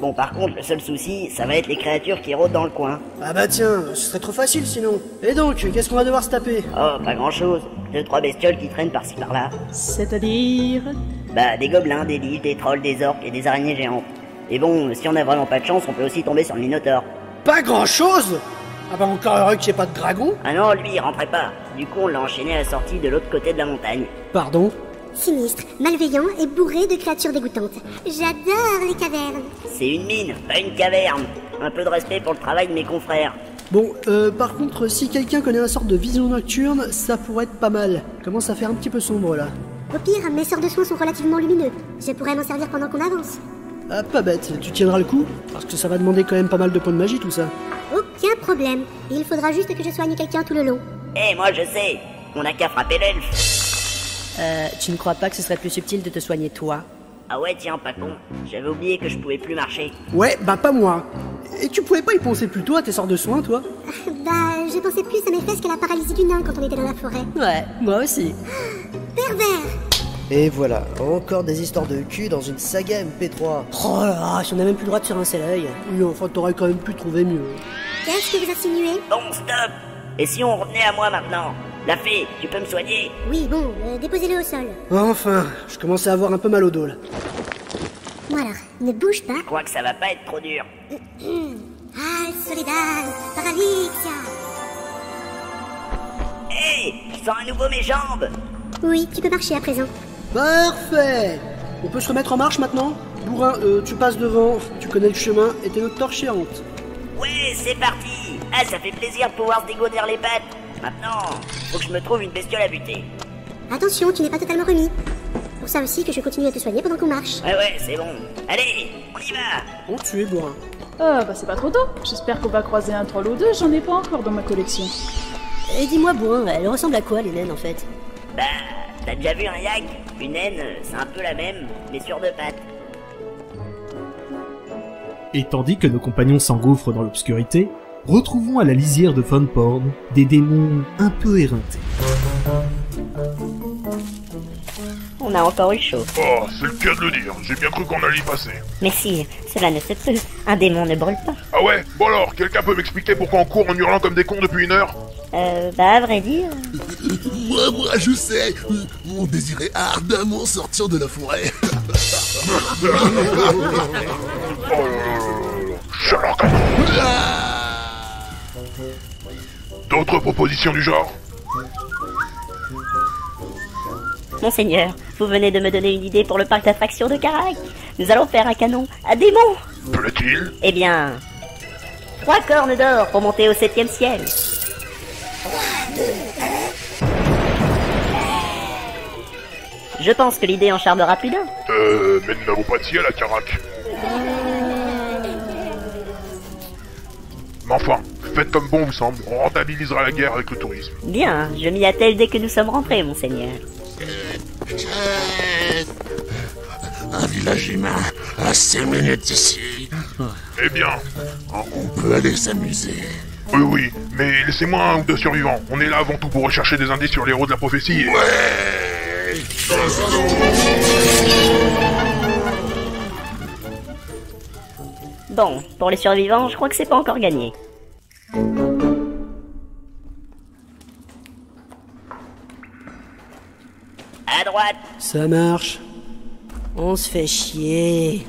Bon, par contre, le seul souci, ça va être les créatures qui rôdent dans le coin. Ah bah tiens, ce serait trop facile sinon. Et donc, qu'est-ce qu'on va devoir se taper? Oh, pas grand chose. Deux, trois bestioles qui traînent par-ci par-là. C'est-à-dire? Bah, des gobelins, des liches, des trolls, des orques et des araignées géantes. Et bon, si on a vraiment pas de chance, on peut aussi tomber sur le Minotaure. Pas grand chose Ah bah encore heureux qu'il n'y ait pas de dragon? Ah non, lui, il rentrait pas. Du coup, on l'a enchaîné à la sortie de l'autre côté de la montagne. Pardon? Sinistre, malveillant et bourré de créatures dégoûtantes. J'adore les cavernes. C'est une mine, pas une caverne. Un peu de respect pour le travail de mes confrères. Bon, euh, par contre, si quelqu'un connaît un sorte de vision nocturne, ça pourrait être pas mal. Commence à faire un petit peu sombre là? Au pire, mes sorts de soins sont relativement lumineux. Je pourrais m'en servir pendant qu'on avance. Ah, pas bête, tu tiendras le coup Parce que ça va demander quand même pas mal de points de magie tout ça. Aucun problème. Il faudra juste que je soigne quelqu'un tout le long. Eh, moi je sais, on n'a qu'à frapper l'elfe. Euh, tu ne crois pas que ce serait plus subtil de te soigner toi Ah ouais, tiens, pas con. J'avais oublié que je pouvais plus marcher. Ouais, bah pas moi. Et tu pouvais pas y penser plus tôt à tes sorts de soins, toi Bah, je pensais plus à mes fesses qu'à la paralysie du nain quand on était dans la forêt. Ouais, moi aussi. Pervers Et voilà, encore des histoires de cul dans une saga MP3. Oh là là, si on a même plus le droit de faire un seul œil. Oui, enfin, t'aurais quand même pu trouver mieux. Qu'est-ce que vous insinuez? Bon, stop Et si on revenait à moi maintenant? La fée, tu peux me soigner Oui, bon, euh, déposez-le au sol. Enfin, je commençais à avoir un peu mal au dos là. Voilà, ne bouge pas. Je crois que ça va pas être trop dur. Ah, Soledad, Paralixia. Hé Je sens à nouveau mes jambes Oui, tu peux marcher à présent. Parfait On peut se remettre en marche maintenant? Bourrin, euh, tu passes devant, tu connais le chemin et t'es notre torche géante. Ouais, c'est parti Ah, ça fait plaisir de pouvoir se dégourdir les pattes Maintenant, faut que je me trouve une bestiole à buter. Attention, tu n'es pas totalement remis. Pour ça aussi que je continue à te soigner pendant qu'on marche. Ouais, ouais, c'est bon. Allez, on y va Oh, tu es bourrin. Ah, bah c'est pas trop tôt. J'espère qu'on va croiser un troll ou deux, j'en ai pas encore dans ma collection. Et dis-moi, Bourrin, elle ressemble à quoi les naines en fait? Bah, t'as déjà vu un yak? Une naine, c'est un peu la même, mais sur deux pattes. Et tandis que nos compagnons s'engouffrent dans l'obscurité, retrouvons à la lisière de Funporn des démons un peu éreintés. On a encore eu chaud. Oh, c'est le cas de le dire. J'ai bien cru qu'on allait y passer. Mais si, cela ne se peut. Un démon ne brûle pas. Ah ouais Bon alors, quelqu'un peut m'expliquer pourquoi on court en hurlant comme des cons depuis une heure Euh, bah à vrai dire... Moi, moi, je sais. On désirait ardemment sortir de la forêt. Oh là là là là. Chaleur canon. D'autres propositions du genre Monseigneur, vous venez de me donner une idée pour le parc d'attractions de Carac. Nous allons faire un canon à démon. Plaît-il Eh bien... Trois cornes d'or pour monter au septième ciel. Je pense que l'idée en charmera plus d'un. Euh, mais nous n'avons pas de ciel à Carac. Mais enfin, faites comme bon vous semble, on rentabilisera la guerre avec le tourisme. Bien, je m'y attelle dès que nous sommes rentrés, monseigneur. Un village humain à 5 minutes d'ici. Eh bien, On peut aller s'amuser. oui oui, mais laissez-moi un ou deux survivants. On est là avant tout pour rechercher des indices sur les héros de la prophétie. et- Bon, pour les survivants, je crois que c'est pas encore gagné. À droite Ça marche. On se fait chier.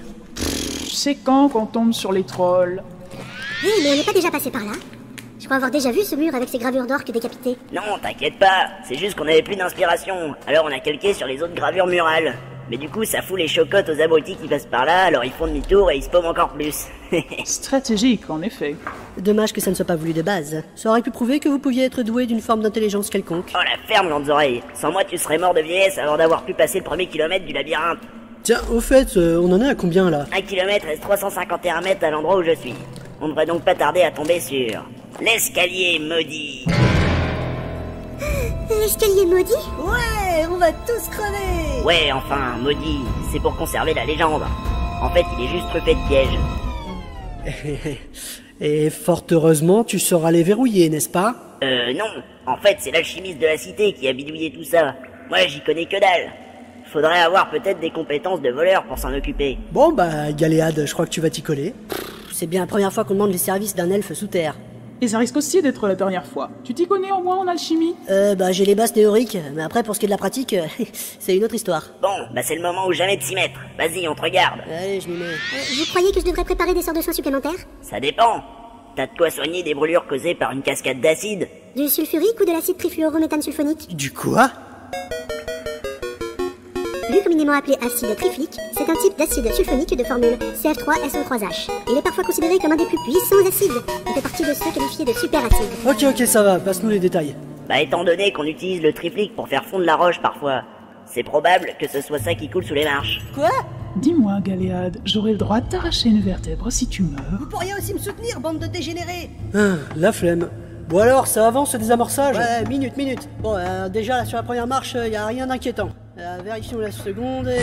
C'est quand qu'on tombe sur les trolls Oui, mais on n'est pas déjà passé par là Je crois avoir déjà vu ce mur avec ses gravures d'orques décapitées. Non, t'inquiète pas, c'est juste qu'on avait plus d'inspiration, alors on a calqué sur les autres gravures murales. Mais du coup, ça fout les chocottes aux abrutis qui passent par là, alors ils font demi-tour et ils se paument encore plus. Stratégique, en effet. Dommage que ça ne soit pas voulu de base. Ça aurait pu prouver que vous pouviez être doué d'une forme d'intelligence quelconque. oh la ferme, grandes oreilles Sans moi, tu serais mort de vieillesse avant d'avoir pu passer le premier kilomètre du labyrinthe. Tiens, au fait, euh, on en est à combien là? Un kilomètre reste 351 mètres à l'endroit où je suis. On ne devrait donc pas tarder à tomber sur... L'escalier maudit L'escalier maudit Ouais, on va tous crever Ouais, enfin, maudit, c'est pour conserver la légende. En fait, il est juste truffé de pièges. Et fort heureusement, tu sauras les verrouiller, n'est-ce pas? Euh, non. En fait, c'est l'alchimiste de la cité qui a bidouillé tout ça. Moi, j'y connais que dalle. Faudrait avoir peut-être des compétences de voleur pour s'en occuper. Bon bah, Galéade, je crois que tu vas t'y coller. C'est bien la première fois qu'on demande les services d'un elfe sous terre. Et ça risque aussi d'être la dernière fois. Tu t'y connais au moins en alchimie? Euh, bah j'ai les bases théoriques, mais après pour ce qui est de la pratique, c'est une autre histoire. Bon, bah c'est le moment ou jamais de s'y mettre. Vas-y, on te regarde. Allez, je m'y mets. Euh, Vous croyez que je devrais préparer des sorts de soins supplémentaires? Ça dépend. T'as de quoi soigner des brûlures causées par une cascade d'acide Du sulfurique ou de l'acide trifluorométhane sulfonique? Du quoi? Plus communément appelé acide triflique, c'est un type d'acide sulfonique de formule CF3SO3H. Il est parfois considéré comme un des plus puissants acides. Il fait partie de ceux qualifiés de superacides. Ok, ok, ça va, passe-nous les détails. Bah étant donné qu'on utilise le triflique pour faire fondre la roche parfois, c'est probable que ce soit ça qui coule sous les marches. Quoi? Dis-moi, Galéade, j'aurai le droit de t'arracher une vertèbre si tu meurs. Vous pourriez aussi me soutenir, bande de dégénérés Ah, la flemme. Bon alors, ça avance ce désamorçage Ouais, minute, minute. Bon, euh, déjà, là, sur la première marche, il y a rien d'inquiétant. Euh, vérifions la seconde et...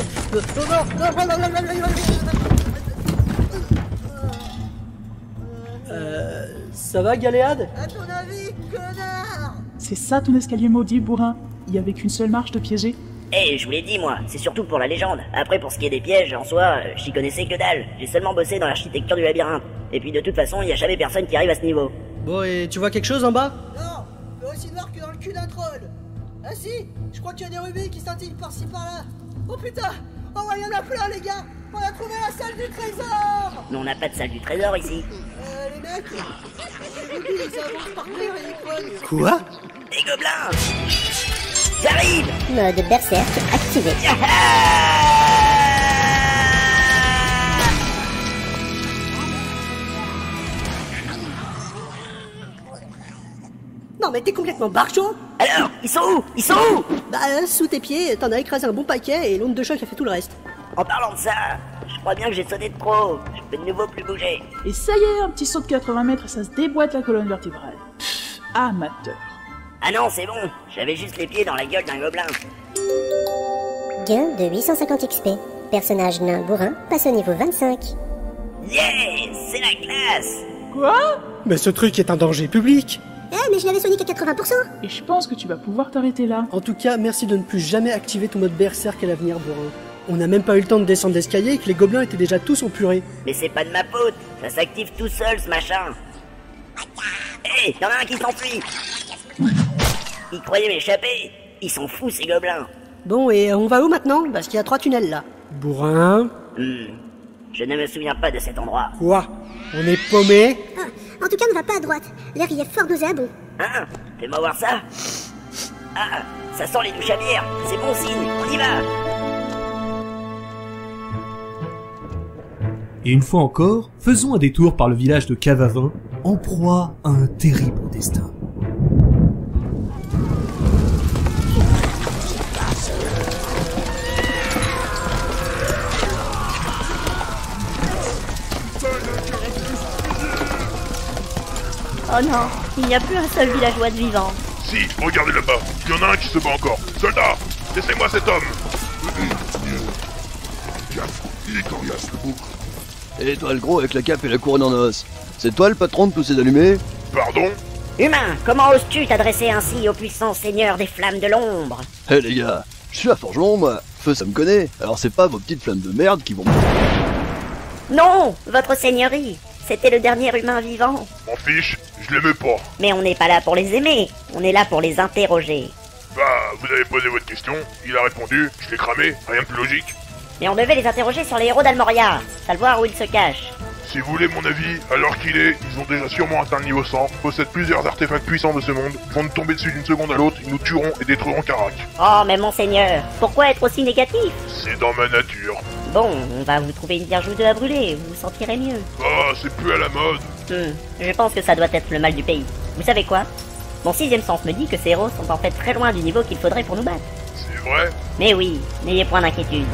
Euh, ça va, Galéade À ton avis, connard C'est ça ton escalier maudit, bourrin Il y avait qu'une seule marche de piégé Eh, je vous l'ai dit, moi, c'est surtout pour la légende. Après, pour ce qui est des pièges, en soi, j'y connaissais que dalle. J'ai seulement bossé dans l'architecture du labyrinthe. Et puis, de toute façon, il n'y a jamais personne qui arrive à ce niveau. Bon, et tu vois quelque chose en bas Non, mais aussi noir que dans le cul d'un troll ah si Je crois qu'il y a des rubis qui scintillent par-ci par-là. Oh putain. Oh ouais, il y en a plein, les gars. On a trouvé la salle du trésor. Mais on n'a pas de salle du trésor ici. Euh, les mecs Les rubis, ils avancent par terre et ils pognent Quoi Les gobelins. J'arrive. Mode berserk activé. Non mais t'es complètement barjot Alors, ils sont où? Ils sont où? Bah, euh, sous tes pieds, t'en as écrasé un bon paquet et l'onde de choc a fait tout le reste. En parlant de ça, je crois bien que j'ai sonné de trop. Je peux de nouveau plus bouger. Et ça y est, un petit saut de 80 mètres et ça se déboîte la colonne vertébrale. Pff, amateur. Ah non, c'est bon. J'avais juste les pieds dans la gueule d'un gobelin. Gain de 850 XP. Personnage nain bourrin passe au niveau 25. Yeah C'est la classe Quoi? Mais ce truc est un danger public Eh, mais je l'avais soigné qu'à 80%. Et je pense que tu vas pouvoir t'arrêter là. En tout cas, merci de ne plus jamais activer ton mode berserk à l'avenir, Bourrin. On n'a même pas eu le temps de descendre l'escalier et que les gobelins étaient déjà tous en purée. Mais c'est pas de ma faute. Ça s'active tout seul, ce machin. Hé, y'en a un qui s'enfuit Ils croyaient m'échapper. Ils sont fous, ces gobelins. Bon, et on va où maintenant? Parce qu'il y a trois tunnels là. Bourrin Hmm. Je ne me souviens pas de cet endroit. Quoi? On est paumé? Ah, en tout cas, ne va pas à droite. L'air y est fort nauséabond. Hein Fais-moi voir ça. Ah, ça sent les douches à bière. C'est bon signe. On y va. Et une fois encore, faisons un détour par le village de Cavavin, en proie à un terrible destin. Oh non, il n'y a plus un seul villageois de vivant. Si, regardez là-bas, il y en a un qui se bat encore. Soldat, laissez-moi cet homme il est coriace le bouc. Et toi le gros avec la cape et la couronne en os. C'est toi le patron de tous ces allumés? Pardon? Humain, comment oses-tu t'adresser ainsi au puissant seigneur des flammes de l'ombre? Eh les gars, je suis un forgeron moi. Feu ça me connaît. Alors c'est pas vos petites flammes de merde qui vont... Non, votre seigneurie, c'était le dernier humain vivant. M'en fiche, je l'aimais pas. Mais on n'est pas là pour les aimer, on est là pour les interroger. Bah, vous avez posé votre question, il a répondu, je l'ai cramé, rien de plus logique. Mais on devait les interroger sur les héros d'Almoria, savoir où ils se cachent. Si vous voulez mon avis, alors qu'il est, ils ont déjà sûrement atteint le niveau 100, possèdent plusieurs artefacts puissants de ce monde, vont nous tomber dessus d'une seconde à l'autre, ils nous tueront et détruiront Karak. Oh, mais monseigneur, pourquoi être aussi négatif? C'est dans ma nature. Bon, on va vous trouver une vierge ou deux à brûler, vous vous sentirez mieux. Ah, c'est plus à la mode. Hmm, je pense que ça doit être le mal du pays. Vous savez quoi? Mon sixième sens me dit que ces héros sont en fait très loin du niveau qu'il faudrait pour nous battre. C'est vrai? Mais oui, n'ayez point d'inquiétude.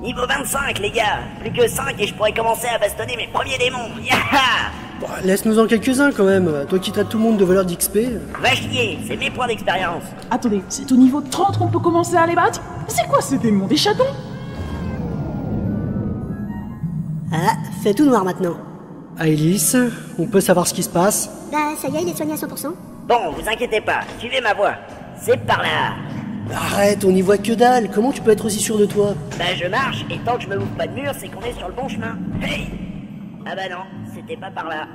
Niveau 25, les gars Plus que 5 et je pourrais commencer à bastonner mes premiers démons Yaha Bon, Laisse-nous en quelques-uns quand même. Toi qui traites tout le monde de voleur d'XP. Va chier, c'est mes points d'expérience Attendez, c'est au niveau 30 qu'on peut commencer à les battre? C'est quoi ces démons Des chatons? Ah, fait tout noir maintenant. Alice, on peut savoir ce qui se passe? Bah, ça y est, il est soigné à 100%. Bon, vous inquiétez pas, suivez ma voix. C'est par là Arrête, on n'y voit que dalle. Comment tu peux être aussi sûr de toi? Bah je marche, et tant que je me ouvre pas de mur, c'est qu'on est sur le bon chemin. Hey Ah bah non, c'était pas par là.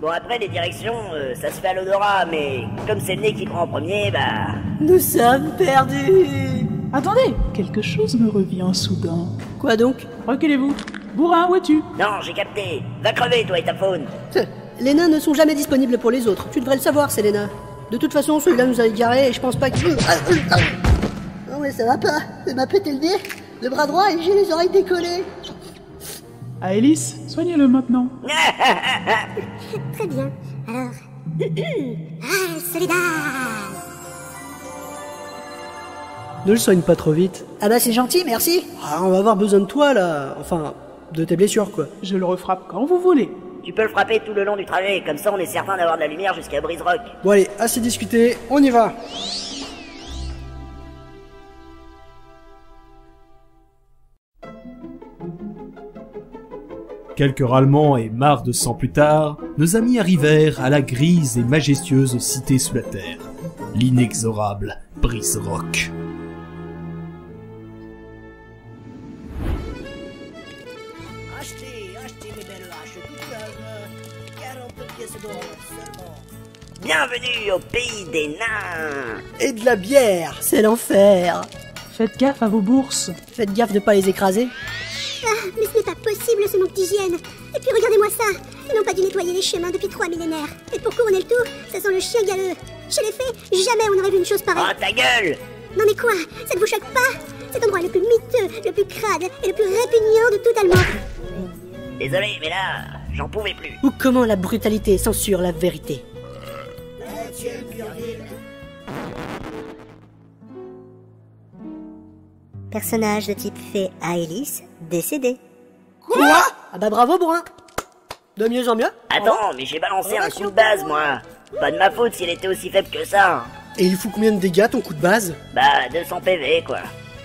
Bon après, les directions, euh, ça se fait à l'odorat, mais comme c'est le nez qui prend en premier, bah... Nous sommes perdus Attendez, quelque chose me revient soudain. Quoi donc? Reculez-vous. Bourrin, où es-tu? Non, j'ai capté. Va crever, toi et ta faune. Les nains ne sont jamais disponibles pour les autres. Tu devrais le savoir, Selena. De toute façon, celui-là nous a égarés et je pense pas que... Ah, euh, ah. Non mais ça va pas, il m'a pété le nez, le bras droit et j'ai les oreilles décollées. Ah, Alice, soignez-le maintenant. Très bien. Alors... ah, Soledad Ne le soigne pas trop vite. Ah bah c'est gentil, merci. Ah, on va avoir besoin de toi là, enfin, de tes blessures quoi. Je le refrappe quand vous voulez. Tu peux le frapper tout le long du trajet, comme ça on est certain d'avoir de la lumière jusqu'à Brise Rock. Bon allez, assez discuté, on y va. Quelques râlements et marre de sang plus tard, nos amis arrivèrent à la grise et majestueuse cité sous la terre, l'inexorable Brise Rock. Achetez, achetez mes belles vaches, Bienvenue au pays des nains Et de la bière, c'est l'enfer. Faites gaffe à vos bourses. Faites gaffe de pas les écraser. Ah, mais ce n'est pas possible ce manque d'hygiène. Et puis regardez-moi ça. Ils n'ont pas dû nettoyer les chemins depuis trois millénaires. Et pour couronner le tout, ça sent le chien galeux. Chez les fées, jamais on n'aurait vu une chose pareille. Oh ta gueule Non mais quoi? Ça ne vous choque pas? Cet endroit est le plus miteux, le plus crade et le plus répugnant de tout Allemand. Désolé, mais là, j'en pouvais plus. Ou comment la brutalité censure la vérité. Personnage de type fée Aélis, décédé. Quoi? Ah bah bravo Brun De mieux en mieux Attends, mais j'ai balancé un coup de base, moi. Pas de ma faute s'il était aussi faible que ça. Et il fout combien de dégâts ton coup de base? Bah, 200 PV, quoi.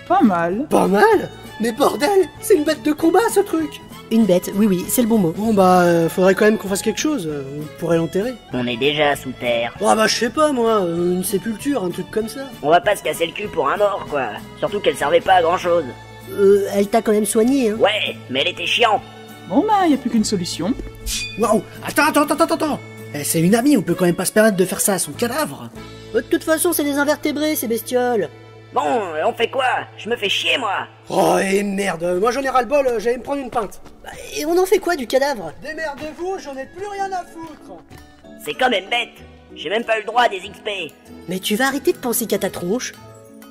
Pas mal. Pas mal Mais bordel C'est une bête de combat ce truc Une bête, oui oui, c'est le bon mot. Bon bah, euh, faudrait quand même qu'on fasse quelque chose, euh, on pourrait l'enterrer. On est déjà sous terre. Oh bah je sais pas moi, euh, une sépulture, un truc comme ça. On va pas se casser le cul pour un mort, quoi. Surtout qu'elle servait pas à grand chose. Euh, elle t'a quand même soigné hein Ouais, mais elle était chiante. Bon bah, y a plus qu'une solution. Waouh Attends, attends, attends, attends, attends Eh, C'est une amie, on peut quand même pas se permettre de faire ça à son cadavre. De toute façon, c'est des invertébrés ces bestioles. Bon, on fait quoi? Je me fais chier, moi. Oh et merde, moi j'en ai ras le bol, j'allais me prendre une pinte. Bah, Et on en fait quoi du cadavre? Démerdez-vous, j'en ai plus rien à foutre. C'est quand même bête. J'ai même pas eu le droit à des XP. Mais tu vas arrêter de penser qu'à ta tronche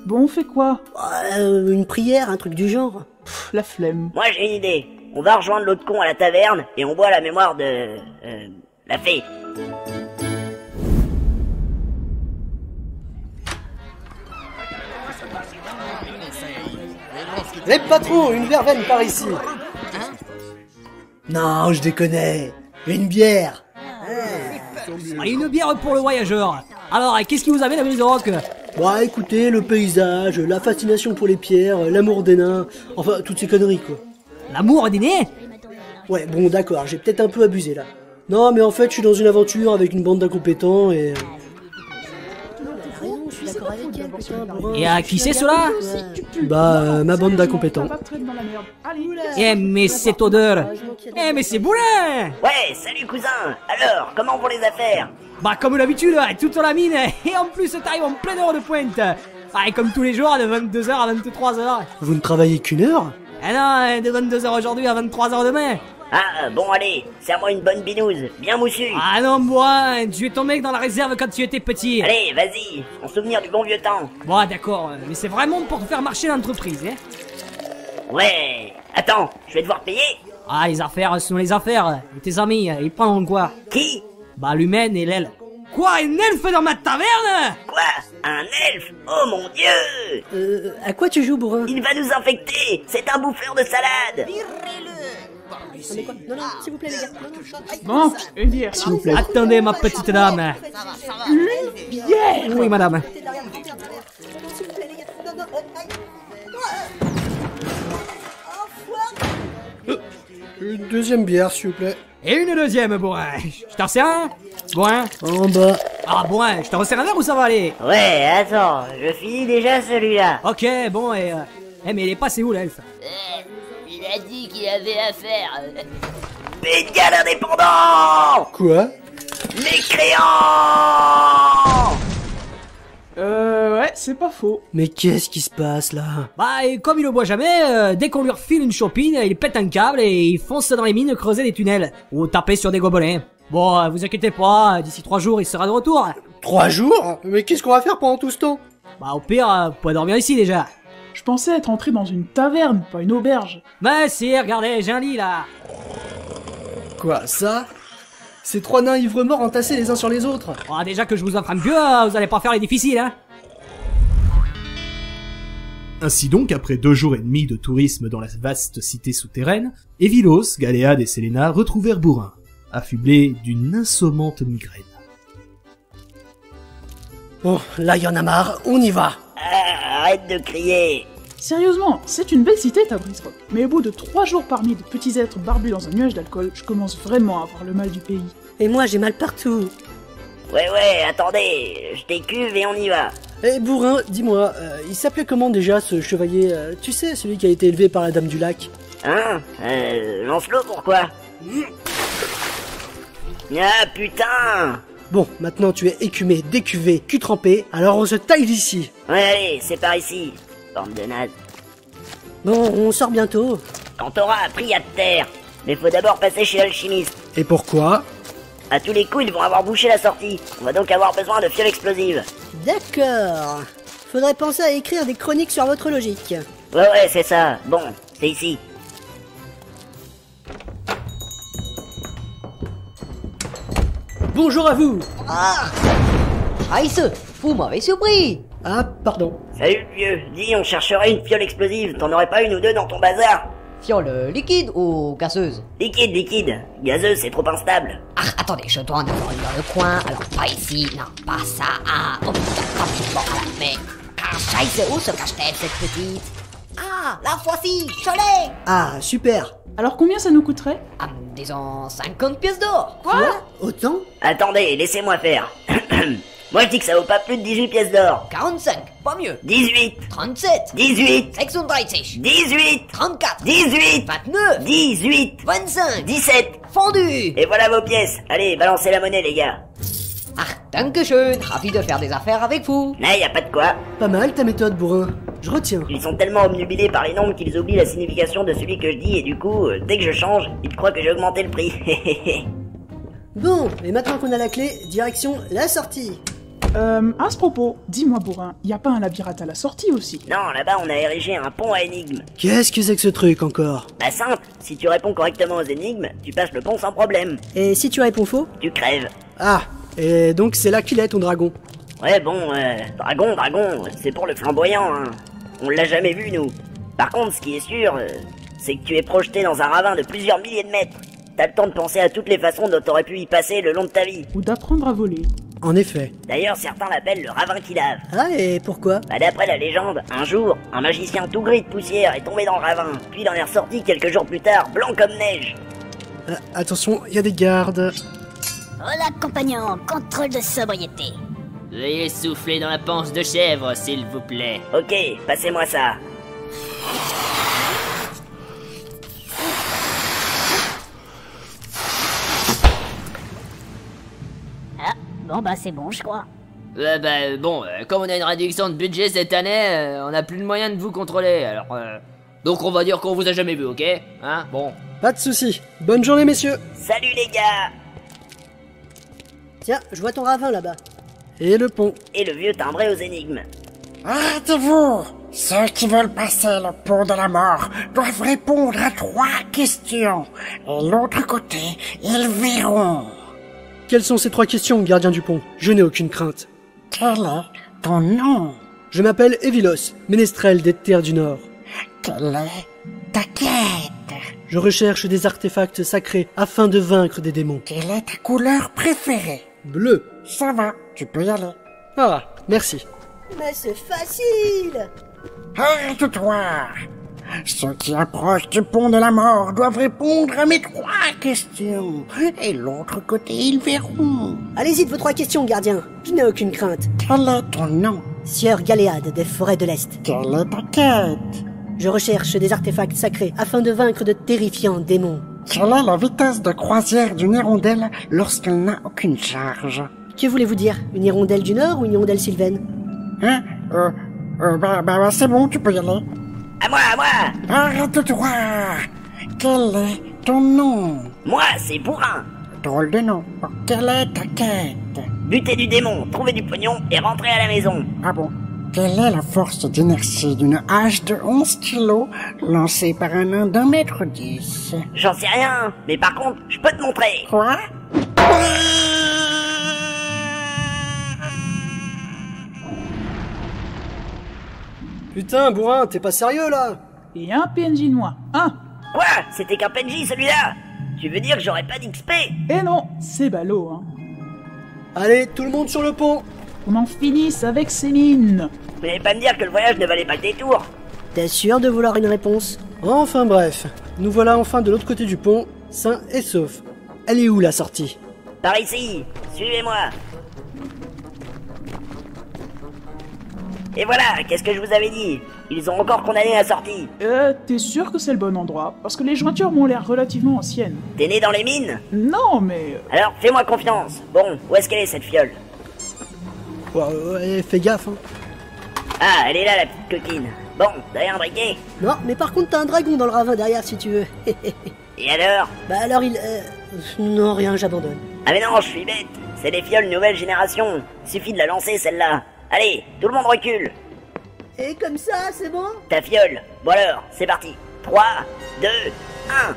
Bon, on fait quoi? Euh, Une prière, un truc du genre. Pff, La flemme. Moi, j'ai une idée. On va rejoindre l'autre con à la taverne et on boit la mémoire de... Euh, la fée. Les patrons, une verveine par ici. Non, je déconne. Une bière. Ah, Une bière pour le voyageur. Alors, qu'est-ce qui vous amène à Brise Rock Bah écoutez, le paysage, la fascination pour les pierres, l'amour des nains, enfin toutes ces conneries quoi. L'amour des nez Ouais, bon d'accord, j'ai peut-être un peu abusé là. Non mais en fait je suis dans une aventure avec une bande d'incompétents et... Et à qui c'est cela Bah euh, ma bande d'incompétents. Eh, mais cette odeur. Eh, mais c'est boulin Ouais, salut cousin. Alors, comment vont les affaires? Bah, comme d'habitude, toute sur la mine, et en plus, t'arrives en pleine heure de pointe. Ah, et comme tous les jours, de 22h à 23h Vous ne travaillez qu'une heure? Ah non, de 22h aujourd'hui à 23h demain Ah, bon allez, serre-moi une bonne binouse, bien moussue. Ah non, moi, tu es ton mec dans la réserve quand tu étais petit. Allez, vas-y, en souvenir du bon vieux temps. Bon, d'accord, mais c'est vraiment pour faire marcher l'entreprise, hein. Ouais, attends, je vais devoir payer. Ah, les affaires sont les affaires. Et tes amis, ils prennent quoi? Qui? Bah, l'humaine et l'aile. Quoi, une elfe dans ma taverne? Quoi? Un elfe? Oh mon dieu! Euh, à quoi tu joues bourrin? Il va nous infecter C'est un bouffeur de salade Non, non, s'il vous plaît les gars. Non, non, une bière, s'il vous plaît. Attendez, ma petite dame. Une bière Oui, madame. Une deuxième bière s'il vous plaît. Et une deuxième, bourrin. Je t'en sers un Bourrin En bas. Ah, bourrin, je t'en resserre un verre ou ça va aller? Ouais, attends, je finis déjà celui-là. Ok, bon, et... euh, Eh, mais il est passé où, l'elfe? Il a dit qu'il avait affaire. Bégal indépendant Quoi Les créants Euh, ouais, c'est pas faux. Mais qu'est-ce qui se passe là Bah, et comme il le boit jamais, euh, dès qu'on lui refile une chopine, il pète un câble et il fonce dans les mines creuser des tunnels. Ou taper sur des gobelins. Bon, euh, vous inquiétez pas, d'ici trois jours, il sera de retour. Trois jours Mais qu'est-ce qu'on va faire pendant tout ce temps Bah au pire, euh, vous pouvez dormir ici déjà. Je pensais être entré dans une taverne, pas une auberge. Bah si, regardez, j'ai un lit là. Quoi, ça? Ces trois nains ivres morts entassés les uns sur les autres. Oh, déjà que je vous offre un vieux, vous allez pas faire les difficiles, hein. Ainsi donc, après deux jours et demi de tourisme dans la vaste cité souterraine, Evilos, Galéade et Selena retrouvèrent Bourrin, affublé d'une insommante migraine. Bon, là y en a marre, on y va. Ah, arrête de crier. Sérieusement, c'est une belle cité, ta Rock. Mais au bout de trois jours parmi de petits êtres barbus dans un nuage d'alcool, je commence vraiment à avoir le mal du pays. Et moi j'ai mal partout. Ouais, ouais, attendez, je décuve et on y va. Eh Bourrin, dis-moi, euh, il s'appelait comment déjà ce chevalier euh, Tu sais, celui qui a été élevé par la Dame du Lac? Hein? Euh, Lancelot, pourquoi? Ah, putain Bon, maintenant tu es écumé, décuvé, cul trempé, alors on se taille d'ici. Ouais, allez, c'est par ici. Bande de naze. Bon, on sort bientôt. Quand t'auras appris à te taire. Mais faut d'abord passer chez l'alchimiste. Et pourquoi? À tous les coups, ils vont avoir bouché la sortie. On va donc avoir besoin de fioles explosives. D'accord. Faudrait penser à écrire des chroniques sur votre logique. Ouais, ouais, c'est ça. Bon, c'est ici. Bonjour à vous Ah Aïe, vous m'avez surpris Ah, pardon. Salut le vieux. Dis, on chercherait une fiole explosive. T'en aurais pas une ou deux dans ton bazar Fiole euh, liquide ou gazeuse? Liquide, liquide. Gazeuse, c'est trop instable. Ah, attendez, je dois en avoir une dans le coin. Alors, pas ici, non, pas ça. Ah, oh putain, complètement à la mais... Ah, scheisse, où se cache-t-elle, cette petite? Ah, la voici, je l'ai Ah, super Alors combien ça nous coûterait? Ah, disons 50 pièces d'or. Quoi? Autant? Attendez, laissez-moi faire. Moi, je dis que ça vaut pas plus de 18 pièces d'or. 45, pas mieux. 18. 37. 18. 36. 18. 34. 18. 29. 18. 25. 17. Fendu. Et voilà vos pièces. Allez, balancez la monnaie, les gars. Ah, dankeschön. Ravi de faire des affaires avec vous. Là, y a pas de quoi. Pas mal ta méthode, Bourrin. Je retiens. Ils sont tellement obnubilés par les nombres qu'ils oublient la signification de celui que je dis et du coup, euh, dès que je change, ils croient que j'ai augmenté le prix. Bon, et maintenant qu'on a la clé, direction la sortie. Euh, à ce propos, dis-moi, Bourrin, y a pas un labyrinthe à la sortie aussi? Non, là-bas, on a érigé un pont à énigmes. Qu'est-ce que c'est que ce truc encore? Bah simple, si tu réponds correctement aux énigmes, tu passes le pont sans problème. Et si tu réponds faux? Tu crèves. Ah, et donc c'est là qu'il est ton dragon? Ouais, bon, euh, dragon, dragon, c'est pour le flamboyant, hein. On l'a jamais vu, nous. Par contre, ce qui est sûr, euh, c'est que tu es projeté dans un ravin de plusieurs milliers de mètres. T'as le temps de penser à toutes les façons dont t'aurais pu y passer le long de ta vie. Ou d'apprendre à voler. En effet. D'ailleurs, certains l'appellent le ravin qui lave. Ah, et pourquoi? Bah d'après la légende, un jour, un magicien tout gris de poussière est tombé dans le ravin, puis il en est ressorti quelques jours plus tard, blanc comme neige. Ah, Attention, il y a des gardes. Hola, compagnon, contrôle de sobriété. Veuillez souffler dans la panse de chèvre, s'il vous plaît. Ok, passez-moi ça. Bon bah c'est bon, je crois. Euh, bah, bon, euh, comme on a une réduction de budget cette année, euh, on a plus de moyens de vous contrôler, alors... euh, donc on va dire qu'on vous a jamais vu, ok? Hein Bon. Pas de soucis. Bonne journée, messieurs. Salut les gars Tiens, je vois ton ravin là-bas. Et le pont. Et le vieux timbré aux énigmes. Arrêtez-vous Ceux qui veulent passer le pont de la mort doivent répondre à trois questions. Et l'autre côté, ils verront. Quelles sont ces trois questions, gardien du pont? Je n'ai aucune crainte. Quel est ton nom? Je m'appelle Evilos, ménestrel des terres du Nord. Quelle est ta quête? Je recherche des artefacts sacrés afin de vaincre des démons. Quelle est ta couleur préférée? Bleu. Ça va, tu peux y aller. Ah, merci. Mais c'est facile Arrête-toi Ceux qui approchent du pont de la mort doivent répondre à mes trois questions. Et l'autre côté, ils verront. Allez-y de vos trois questions, gardien. Je n'ai aucune crainte. Quel est ton nom? Sieur Galéade des forêts de l'Est. Quelle est ta quête? Je recherche des artefacts sacrés afin de vaincre de terrifiants démons. Quelle est la vitesse de croisière d'une hirondelle lorsqu'elle n'a aucune charge? Que voulez-vous dire? Une hirondelle du Nord ou une hirondelle sylvaine? Hein? Euh, euh bah, bah, bah, c'est bon, tu peux y aller. À moi, à moi Arrête-toi Quel est ton nom? Moi, c'est Bourrin. Drôle de nom. Quelle est ta quête? Buter du démon, trouver du pognon et rentrer à la maison. Ah bon? Quelle est la force d'inertie d'une hache de 11 kilos lancée par un nain d'un mètre 10 J'en sais rien, mais par contre, je peux te montrer. Quoi? Putain, bourrin, t'es pas sérieux là Et un PNJ de moi. Un Quoi? C'était qu'un PNJ celui-là Tu veux dire que j'aurais pas d'XP Eh non, c'est ballot, hein. Allez, tout le monde sur le pont On en finisse avec ces mines. Vous n'allez pas me dire que le voyage ne valait pas le détour T'es sûr de vouloir une réponse? Enfin bref, nous voilà enfin de l'autre côté du pont, sains et saufs. Elle est où la sortie? Par ici, suivez-moi. Et voilà, qu'est-ce que je vous avais dit? Ils ont encore condamné la sortie. Euh, t'es sûr que c'est le bon endroit? Parce que les jointures m'ont l'air relativement anciennes. T'es né dans les mines? Non, mais... euh, Alors, fais-moi confiance. Bon, où est-ce qu'elle est cette fiole? Ouais, ouais, fais gaffe, hein. Ah, elle est là, la petite coquine. Bon, derrière un briquet Non, mais par contre, t'as un dragon dans le ravin derrière si tu veux. Et alors? Bah alors il... euh, Non, rien, j'abandonne. Ah mais non, je suis bête. C'est des fioles nouvelle génération. Suffit de la lancer, celle-là. Allez, tout le monde recule. Et comme ça, c'est bon? Ta fiole. Bon alors, c'est parti. 3, 2, 1.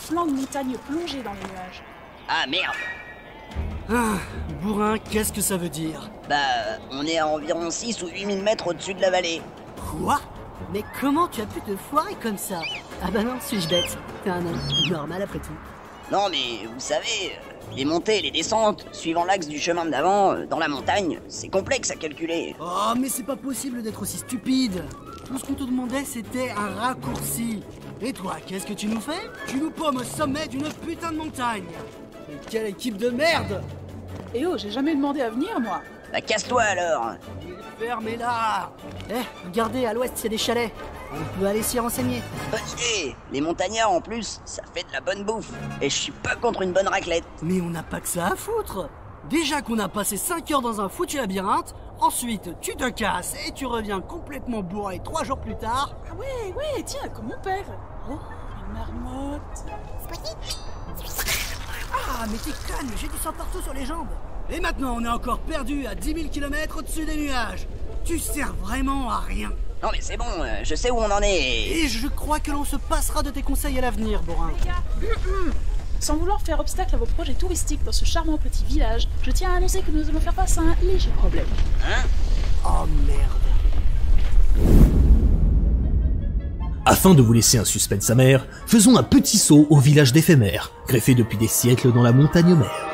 Flanc de montagne plongé dans les nuages. Ah merde Ah, bourrin, qu'est-ce que ça veut dire? Bah, on est à environ 6 ou 8000 mètres au-dessus de la vallée. Quoi? Mais comment tu as pu te foirer comme ça? Ah bah non, suis-je bête? T'es un homme normal après tout. Non mais, vous savez, les montées et les descentes, suivant l'axe du chemin d'avant, euh, dans la montagne, c'est complexe à calculer. Oh, mais c'est pas possible d'être aussi stupide Tout ce qu'on te demandait, c'était un raccourci. Et toi, qu'est-ce que tu nous fais? Tu nous paumes au sommet d'une putain de montagne Mais quelle équipe de merde Eh oh, j'ai jamais demandé à venir, moi. Bah casse-toi alors Fermez-la Eh, regardez, à l'ouest, il y a des chalets. On peut aller s'y renseigner. Bonne idée Les montagnards en plus, ça fait de la bonne bouffe. Et je suis pas contre une bonne raclette. Mais on n'a pas que ça à foutre Déjà qu'on a passé 5 heures dans un foutu labyrinthe, ensuite tu te casses et tu reviens complètement bourré 3 jours plus tard. Ah ouais, ouais, tiens, comme mon père. Oh, une marmotte. Ah, mais t'es conne, j'ai du sang partout sur les jambes. Et maintenant, on est encore perdu à 10 000 km au-dessus des nuages. Tu sers vraiment à rien. Non mais c'est bon, euh, je sais où on en est. Et je crois que l'on se passera de tes conseils à l'avenir, Borin. Sans vouloir faire obstacle à vos projets touristiques dans ce charmant petit village, je tiens à annoncer que nous allons faire face à un léger problème. Hein Oh merde. Afin de vous laisser un suspense amer, faisons un petit saut au village d'éphémère, greffé depuis des siècles dans la montagne mère.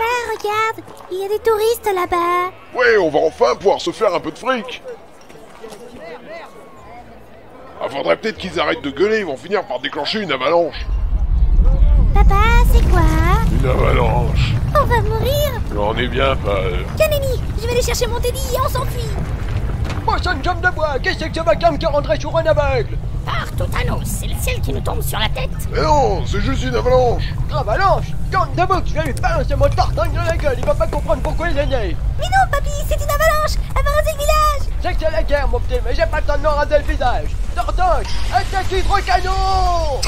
Papa, regarde, il y a des touristes là-bas. Ouais, on va enfin pouvoir se faire un peu de fric. Ah, faudrait peut-être qu'ils arrêtent de gueuler, ils vont finir par déclencher une avalanche. Papa, c'est quoi? Une avalanche On va mourir? J'en ai bien peur. Kanemi, je vais aller chercher mon teddy et on s'enfuit. Oh, c'est une jambe de bois Qu'est-ce que c'est ma gamme qui rendrait sur un aveugle Pars, Totanos, c'est le ciel qui nous tombe sur la tête. Mais non, c'est juste une avalanche. Avalanche. Gamme de bout, je vais lui balancer mon tartingue dans la gueule, il va pas comprendre pourquoi il est né. Mais non, papy, c'est une avalanche. Elle va raser le village. C'est que c'est la guerre, mon petit, mais j'ai pas le temps de me raser le visage. Tartingue Attaque hydrocanon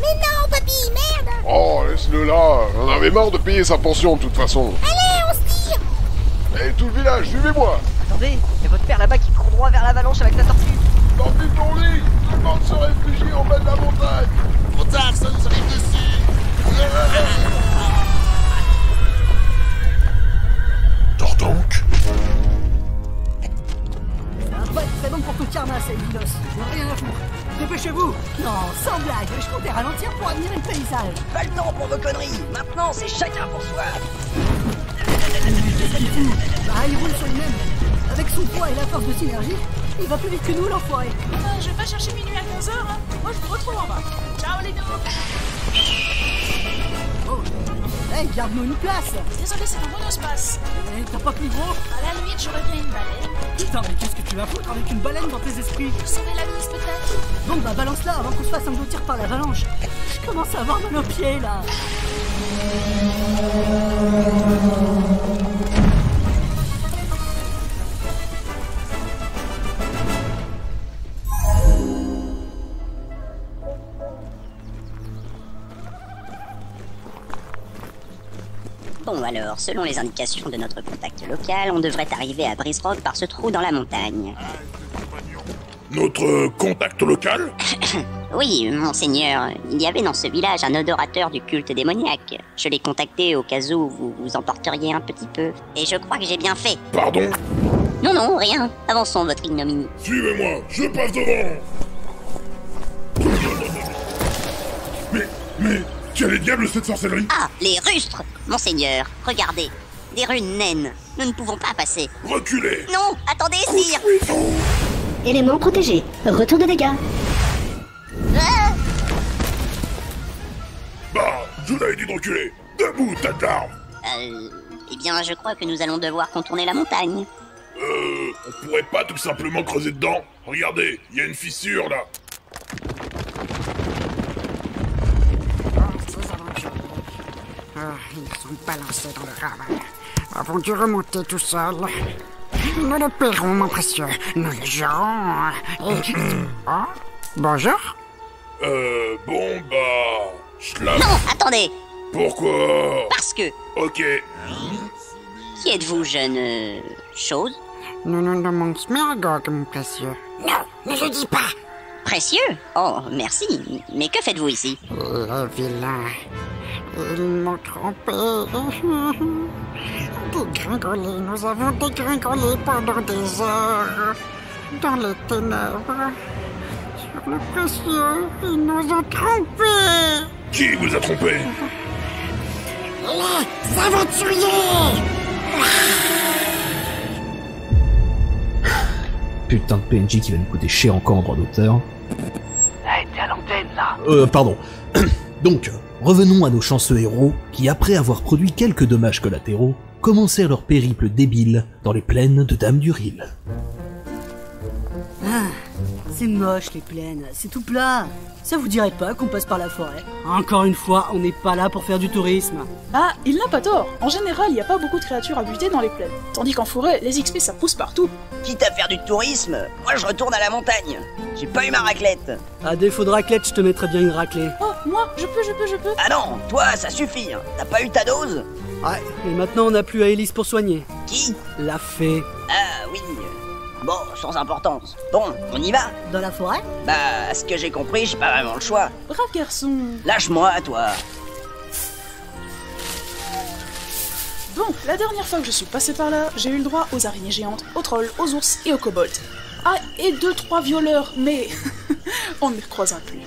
Mais non, papy, merde. Oh, laisse-le là, j'en avais marre de payer sa pension de toute façon. Allez, on se tire Eh, tout le village, suivez-moi Attendez, il y a votre père là-bas qui court droit vers l'avalanche avec sa tortue ton lit, tout le monde se réfugie en bas de la montagne Trop tard, ça nous arrive dessus va être très bon pour ton karma, cette vilos. J'ai rien à foutre. Dépêchez-vous Non, sans blague admirer le paysage. Pas le temps pour vos conneries. Maintenant, c'est chacun pour soi. Bah, il roule sur lui-même. Avec son poids et la force de synergie, il va plus vite que nous, l'enfoiré. Ah, je vais pas chercher minuit à 15h, hein. Moi, je vous retrouve en bas. Ciao, les deux. Oh, hey, garde-nous une place. Désolé, c'est un monospace. Eh, T'as pas plus gros? À la limite, j'aurais bien une baleine. Putain, mais qu'est-ce que tu vas foutre avec une baleine dans tes esprits? Sauver la mise, peut-être? Bon, bah balance-la avant qu'on se fasse engloutir par l'avalanche. Je commence à avoir mal aux pieds, là. Bon alors, selon les indications de notre contact local, on devrait arriver à Rock par ce trou dans la montagne. Notre contact local? Oui, monseigneur, il y avait dans ce village un odorateur du culte démoniaque. Je l'ai contacté au cas où vous vous emporteriez un petit peu. Et je crois que j'ai bien fait. Pardon? Non, non, rien. Avançons votre ignominie. Suivez-moi, je passe devant Mais, mais, quel est diable cette sorcellerie? Ah, les rustres Monseigneur, regardez. Des runes naines. Nous ne pouvons pas passer. Reculez Non, attendez, sire Élément protégé. Retour de dégâts. Bah, je vous avais dit de reculer Debout, tête d'arbre Euh, eh bien, je crois que nous allons devoir contourner la montagne. Euh, on pourrait pas tout simplement creuser dedans Regardez, il y a une fissure là Ah, ils sont balancés dans le ravin. Avons dû remonter tout seuls. Nous le paierons, mon précieux. Nous le gérons. Et... Ah, bonjour. Euh, bon, bah... Non, attendez Pourquoi Parce que... Ok. Qui êtes-vous, jeune... euh, chose Nous nous nommons Smergog, mon précieux. Non, ne le dis pas. Précieux Oh, merci. Mais que faites-vous ici Le vilain. Ils m'ont trompé. Dégringolé, nous avons dégringolé pendant des heures. Dans les ténèbres. Sur le précieux, ils nous ont trompés. Qui vous a trompé Les aventuriers Putain de PNJ qui va nous coûter cher encore en droit d'auteur. Hey, t'es à l'antenne, là Euh, pardon. Donc, revenons à nos chanceux héros qui, après avoir produit quelques dommages collatéraux, commencèrent leur périple débile dans les plaines de Dame du Ril. Ah, c'est moche les plaines, c'est tout plat. Ça vous dirait pas qu'on passe par la forêt Encore une fois, on n'est pas là pour faire du tourisme. Ah, il n'a pas tort. En général, il n'y a pas beaucoup de créatures à buter dans les plaines. Tandis qu'en forêt, les XP ça pousse partout. Quitte à faire du tourisme, moi je retourne à la montagne. J'ai pas eu ma raclette. À défaut de raclette, je te mettrais bien une raclée. Oh, moi, je peux, je peux, je peux. Ah non, toi, ça suffit. hein. T'as pas eu ta dose Ouais, et maintenant on n'a plus à Elise pour soigner. Qui La fée. Ah oui. Bon, sans importance. Bon, on y va Dans la forêt Bah, à ce que j'ai compris, j'ai pas vraiment le choix. Brave garçon. Lâche-moi, toi. Bon, la dernière fois que je suis passé par là, j'ai eu le droit aux araignées géantes, aux trolls, aux ours et aux kobolds. Ah, et deux, trois violeurs, mais on ne les croisera plus.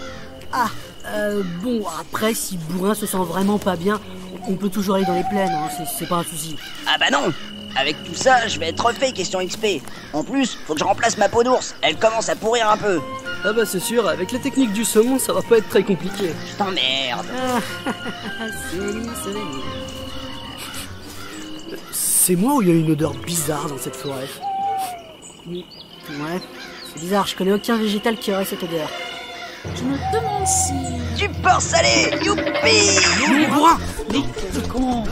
Ah, euh, bon, après, si Bourrin se sent vraiment pas bien, on peut toujours aller dans les plaines, hein, c'est- c'est pas un souci. Ah bah non Avec tout ça, je vais être refait question XP. En plus, faut que je remplace ma peau d'ours. Elle commence à pourrir un peu. Ah bah c'est sûr, avec la technique du saumon, ça va pas être très compliqué. Je t'emmerde. C'est moi ou il y a une odeur bizarre dans cette forêt? Ouais, c'est bizarre, je connais aucun végétal qui aurait cette odeur. Je me demande si... Du porc salé Youpi Non, Bourrin Mais con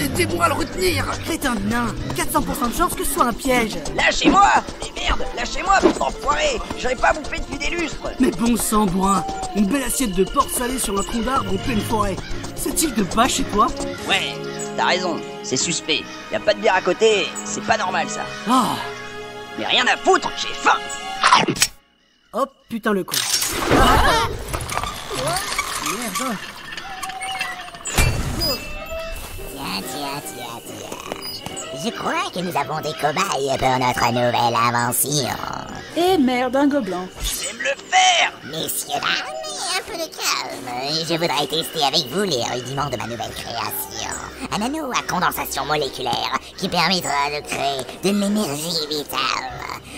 Aidez-moi à le retenir. Crétin de nain 400% de chance que ce soit un piège. Lâchez-moi. Mais merde Lâchez-moi, petit enfoiré J'aurais pas bouffé depuis des lustres. Mais bon sang, Bourrin. Une belle assiette de porc salé sur un tronc d'arbre en pleine forêt. C'est-il de pas chez toi Ouais, t'as raison, c'est suspect. Y a pas de bière à côté, c'est pas normal ça. Ah. Mais rien à foutre, j'ai faim Oh putain le con Merde Tiens, tiens, tiens, tiens. Je crois que nous avons des cobayes pour notre nouvelle invention? Eh merde, un gobelin. Je vais me le faire Messieurs, dames, un peu peu de calme. Je voudrais tester avec vous les rudiments de ma nouvelle création. Un anneau à condensation moléculaire qui permettra de créer de l'énergie vitale.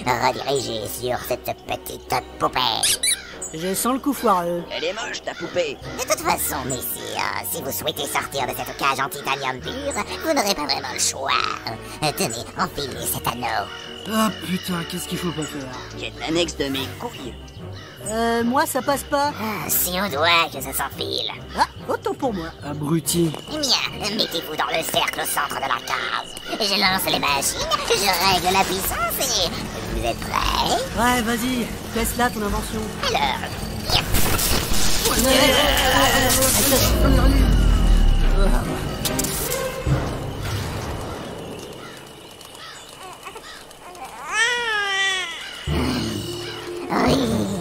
Redirigée sur cette petite poupée. Je sens le coup foireux. Elle est moche, ta poupée. De toute façon, messieurs, si vous souhaitez sortir de cette cage en titanium pur, vous n'aurez pas vraiment le choix. Tenez, enfilez cet anneau. Ah putain, qu'est-ce qu'il faut pas faire? J'ai l'annexe de mes couilles. Euh, moi ça passe pas. Ah, C'est au doigt que ça s'enfile. Ah, autant pour moi. Abruti. Eh bien, mettez-vous dans le cercle au centre de la case. Je lance les machines, je règle la puissance et... Vous êtes prêts? Ouais, vas-y, teste là ton invention. Alors... Oui.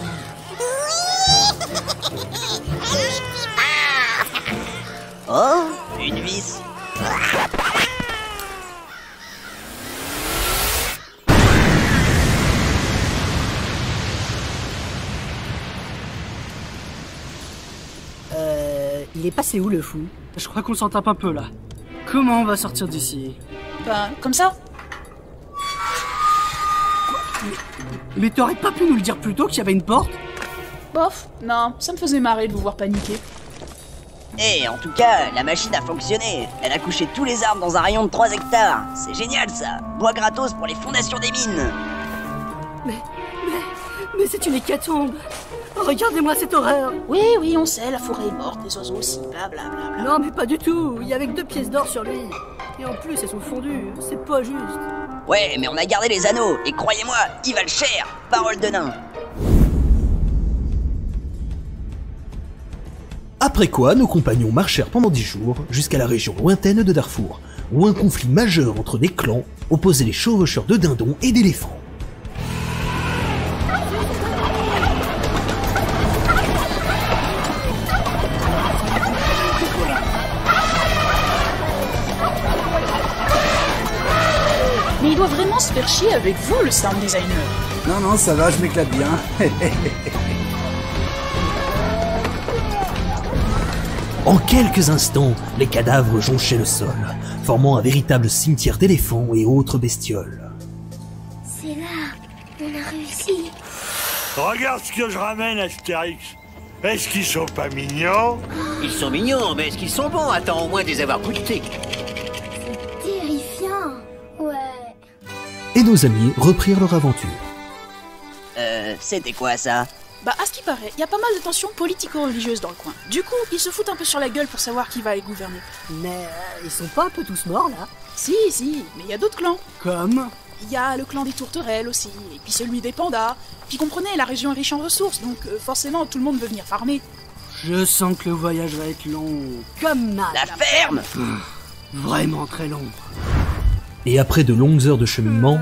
Il est passé où le fou Je crois qu'on s'en tape un peu là. Comment on va sortir d'ici? Ben, comme ça Mais t'aurais pas pu nous le dire plus tôt qu'il y avait une porte? Bof, non, ça me faisait marrer de vous voir paniquer. Eh, en tout cas, la machine a fonctionné. Elle a couché tous les arbres dans un rayon de 3 hectares. C'est génial ça. Bois gratos pour les fondations des mines. Mais c'est une hécatombe Regardez-moi cette horreur Oui, oui, on sait, la forêt est morte, les oiseaux aussi, blablabla. Non mais pas du tout Il y avait que deux pièces d'or sur lui Et en plus elles sont fondues, c'est pas juste Ouais, mais on a gardé les anneaux. Et croyez-moi, ils valent cher. Parole de nain. Après quoi, nos compagnons marchèrent pendant dix jours jusqu'à la région lointaine de Darfour, où un conflit majeur entre des clans opposait les chevaucheurs de dindons et d'éléphants. Faire chier avec vous, le sound designer. Non, non, ça va, je m'éclate bien. En quelques instants, les cadavres jonchaient le sol, formant un véritable cimetière d'éléphants et autres bestioles. C'est là, on a réussi. Regarde ce que je ramène, Astérix. Est-ce qu'ils sont pas mignons? Ils sont mignons, mais est-ce qu'ils sont bons? Attends au moins de les avoir goûtés. Nos amis reprirent leur aventure. Euh, c'était quoi ça? Bah, à ce qui paraît, il y a pas mal de tensions politico-religieuses dans le coin. Du coup, ils se foutent un peu sur la gueule pour savoir qui va les gouverner. Mais euh, ils sont pas un peu tous morts là? Si, si, mais il y a d'autres clans. Comme? Il y a le clan des tourterelles aussi, et puis celui des pandas. Puis comprenez, la région est riche en ressources, donc euh, forcément tout le monde veut venir farmer. Je sens que le voyage va être long. Comme mal La ferme Vraiment très long. Et après de longues heures de cheminement,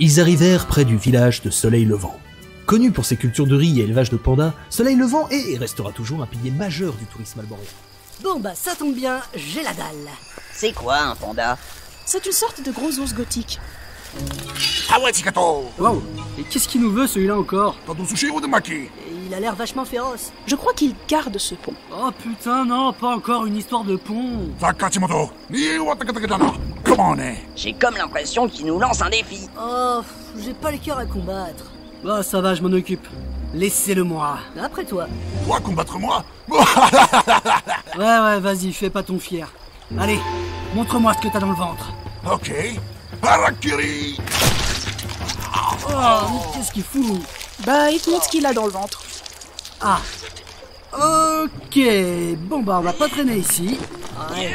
ils arrivèrent près du village de Soleil Levant. Connu pour ses cultures de riz et élevage de pandas, Soleil Levant est et restera toujours un pilier majeur du tourisme albanais. Bon bah ça tombe bien, j'ai la dalle C'est quoi un panda? C'est une sorte de gros ours gothique. Ah ouais, Tikato Wow Et qu'est-ce qu'il nous veut celui-là encore? Ou de maki? Il a l'air vachement féroce. Je crois qu'il garde ce pont. Oh putain, non, pas encore une histoire de pont. Watatakatana. Comment on est J'ai comme l'impression qu'il nous lance un défi. Oh, j'ai pas le cœur à combattre. Bah ça va, je m'en occupe. Laissez-le moi. Après toi. Toi combattre moi Ouais, ouais, vas-y, fais pas ton fier. Allez, montre-moi ce que t'as dans le ventre. Ok. Harakiri Oh, mais qu'est-ce qu'il fout Bah, il te montre ce qu'il a dans le ventre. Ah. Ok, bon bah on va pas traîner ici. Ouais.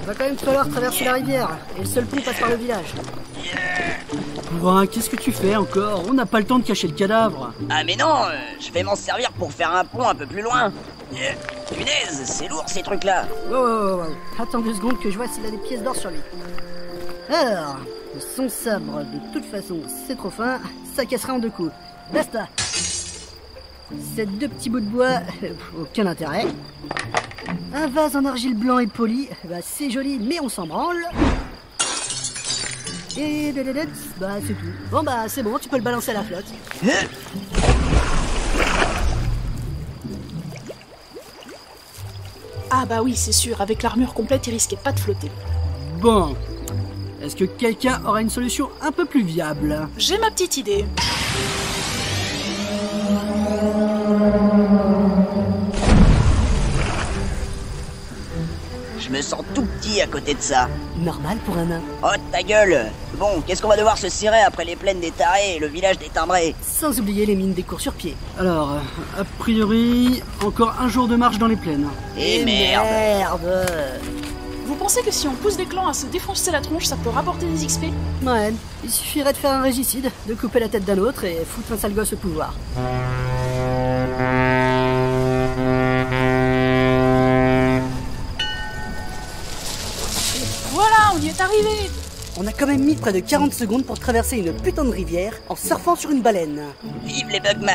Il va quand même falloir traverser la rivière. Et le seul pont passe par le village. Bourrin, qu'est-ce que tu fais encore On n'a pas le temps de cacher le cadavre. Ah mais non, euh, je vais m'en servir pour faire un pont un peu plus loin. Yeah. Punaise, c'est lourd ces trucs-là. Wow, wow. Attends deux secondes que je vois s'il a des pièces d'or sur lui. Alors, son sabre, de toute façon, c'est trop fin, ça cassera en deux coups. Basta Ces deux petits bouts de bois, euh, aucun intérêt. Un vase en argile blanc et poli, bah c'est joli, mais on s'en branle. Et bah c'est tout. Bon bah c'est bon, tu peux le balancer à la flotte. Ah bah oui, c'est sûr, avec l'armure complète, il risquait pas de flotter. Bon. Est-ce que quelqu'un aura une solution un peu plus viable? J'ai ma petite idée. Je me sens tout petit à côté de ça. Normal pour un nain. Oh ta gueule Bon, qu'est-ce qu'on va devoir se cirer après les plaines des tarés et le village des timbrés? Sans oublier les mines des cours sur pied. Alors, euh, a priori, encore un jour de marche dans les plaines. Et merde Vous pensez que si on pousse des clans à se défoncer la tronche, ça peut rapporter des XP Ouais, il suffirait de faire un régicide, de couper la tête d'un autre et foutre un sale gosse au pouvoir. Voilà, on y est arrivé On a quand même mis près de 40 secondes pour traverser une putain de rivière en surfant sur une baleine. Vive les bug maps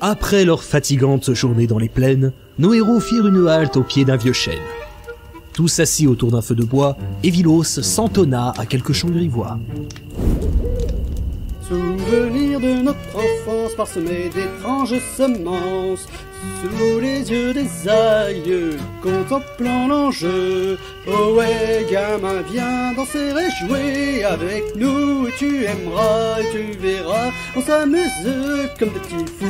Après leur fatigante journée dans les plaines, nos héros firent une halte au pied d'un vieux chêne. Tous assis autour d'un feu de bois, Evilos s'entonna à quelques chants grivois. Souvenir de notre enfance parsemé d'étranges semences. Sous les yeux des aïeux, contemplant l'enjeu. Oh ouais, gamin, viens danser et jouer avec nous. Et tu aimeras et tu verras, on s'amuse comme des petits fous.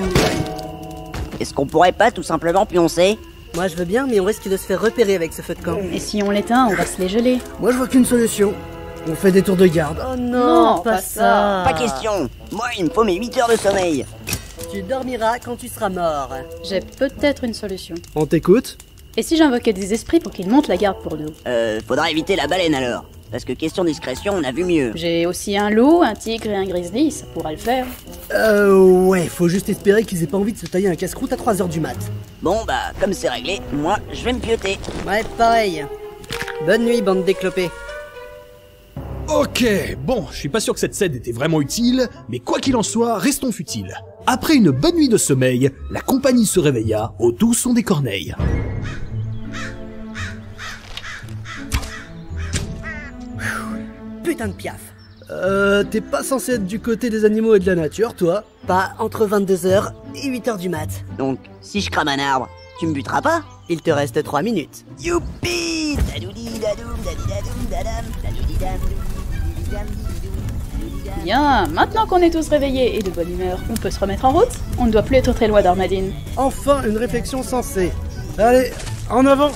Est-ce qu'on pourrait pas tout simplement pioncer? Moi je veux bien, mais on risque de se faire repérer avec ce feu de camp. Et si on l'éteint, on va se les geler. Moi je vois qu'une solution, on fait des tours de garde Oh non, Non, pas, pas ça. Pas question Moi, il me faut mes 8 heures de sommeil Tu dormiras quand tu seras mort. J'ai peut-être une solution. On t'écoute Et si j'invoquais des esprits pour qu'ils montent la garde pour nous? Euh, faudra éviter la baleine alors. Parce que question discrétion, on a vu mieux. J'ai aussi un loup, un tigre et un grizzly, ça pourra le faire. Euh ouais, faut juste espérer qu'ils aient pas envie de se tailler un casse-croûte à 3h du mat. Bon bah, comme c'est réglé, moi, je vais me pioter. Ouais, pareil. Bonne nuit, bande d'éclopés. Ok, bon, je suis pas sûr que cette scène était vraiment utile, mais quoi qu'il en soit, restons futiles. Après une bonne nuit de sommeil, la compagnie se réveilla au doux son des corneilles. Putain de piaf. Euh, t'es pas censé être du côté des animaux et de la nature, toi Pas entre 22h et 8h du mat. Donc, si je crame un arbre, tu me buteras pas Il te reste 3 minutes. Youpi Dadoudi dadoum dadidadoum dadam dadididam didididam didididam. Bien, maintenant qu'on est tous réveillés et de bonne humeur, on peut se remettre en route On ne doit plus être très loin d'Armadine. Enfin, une réflexion sensée. Allez, en avant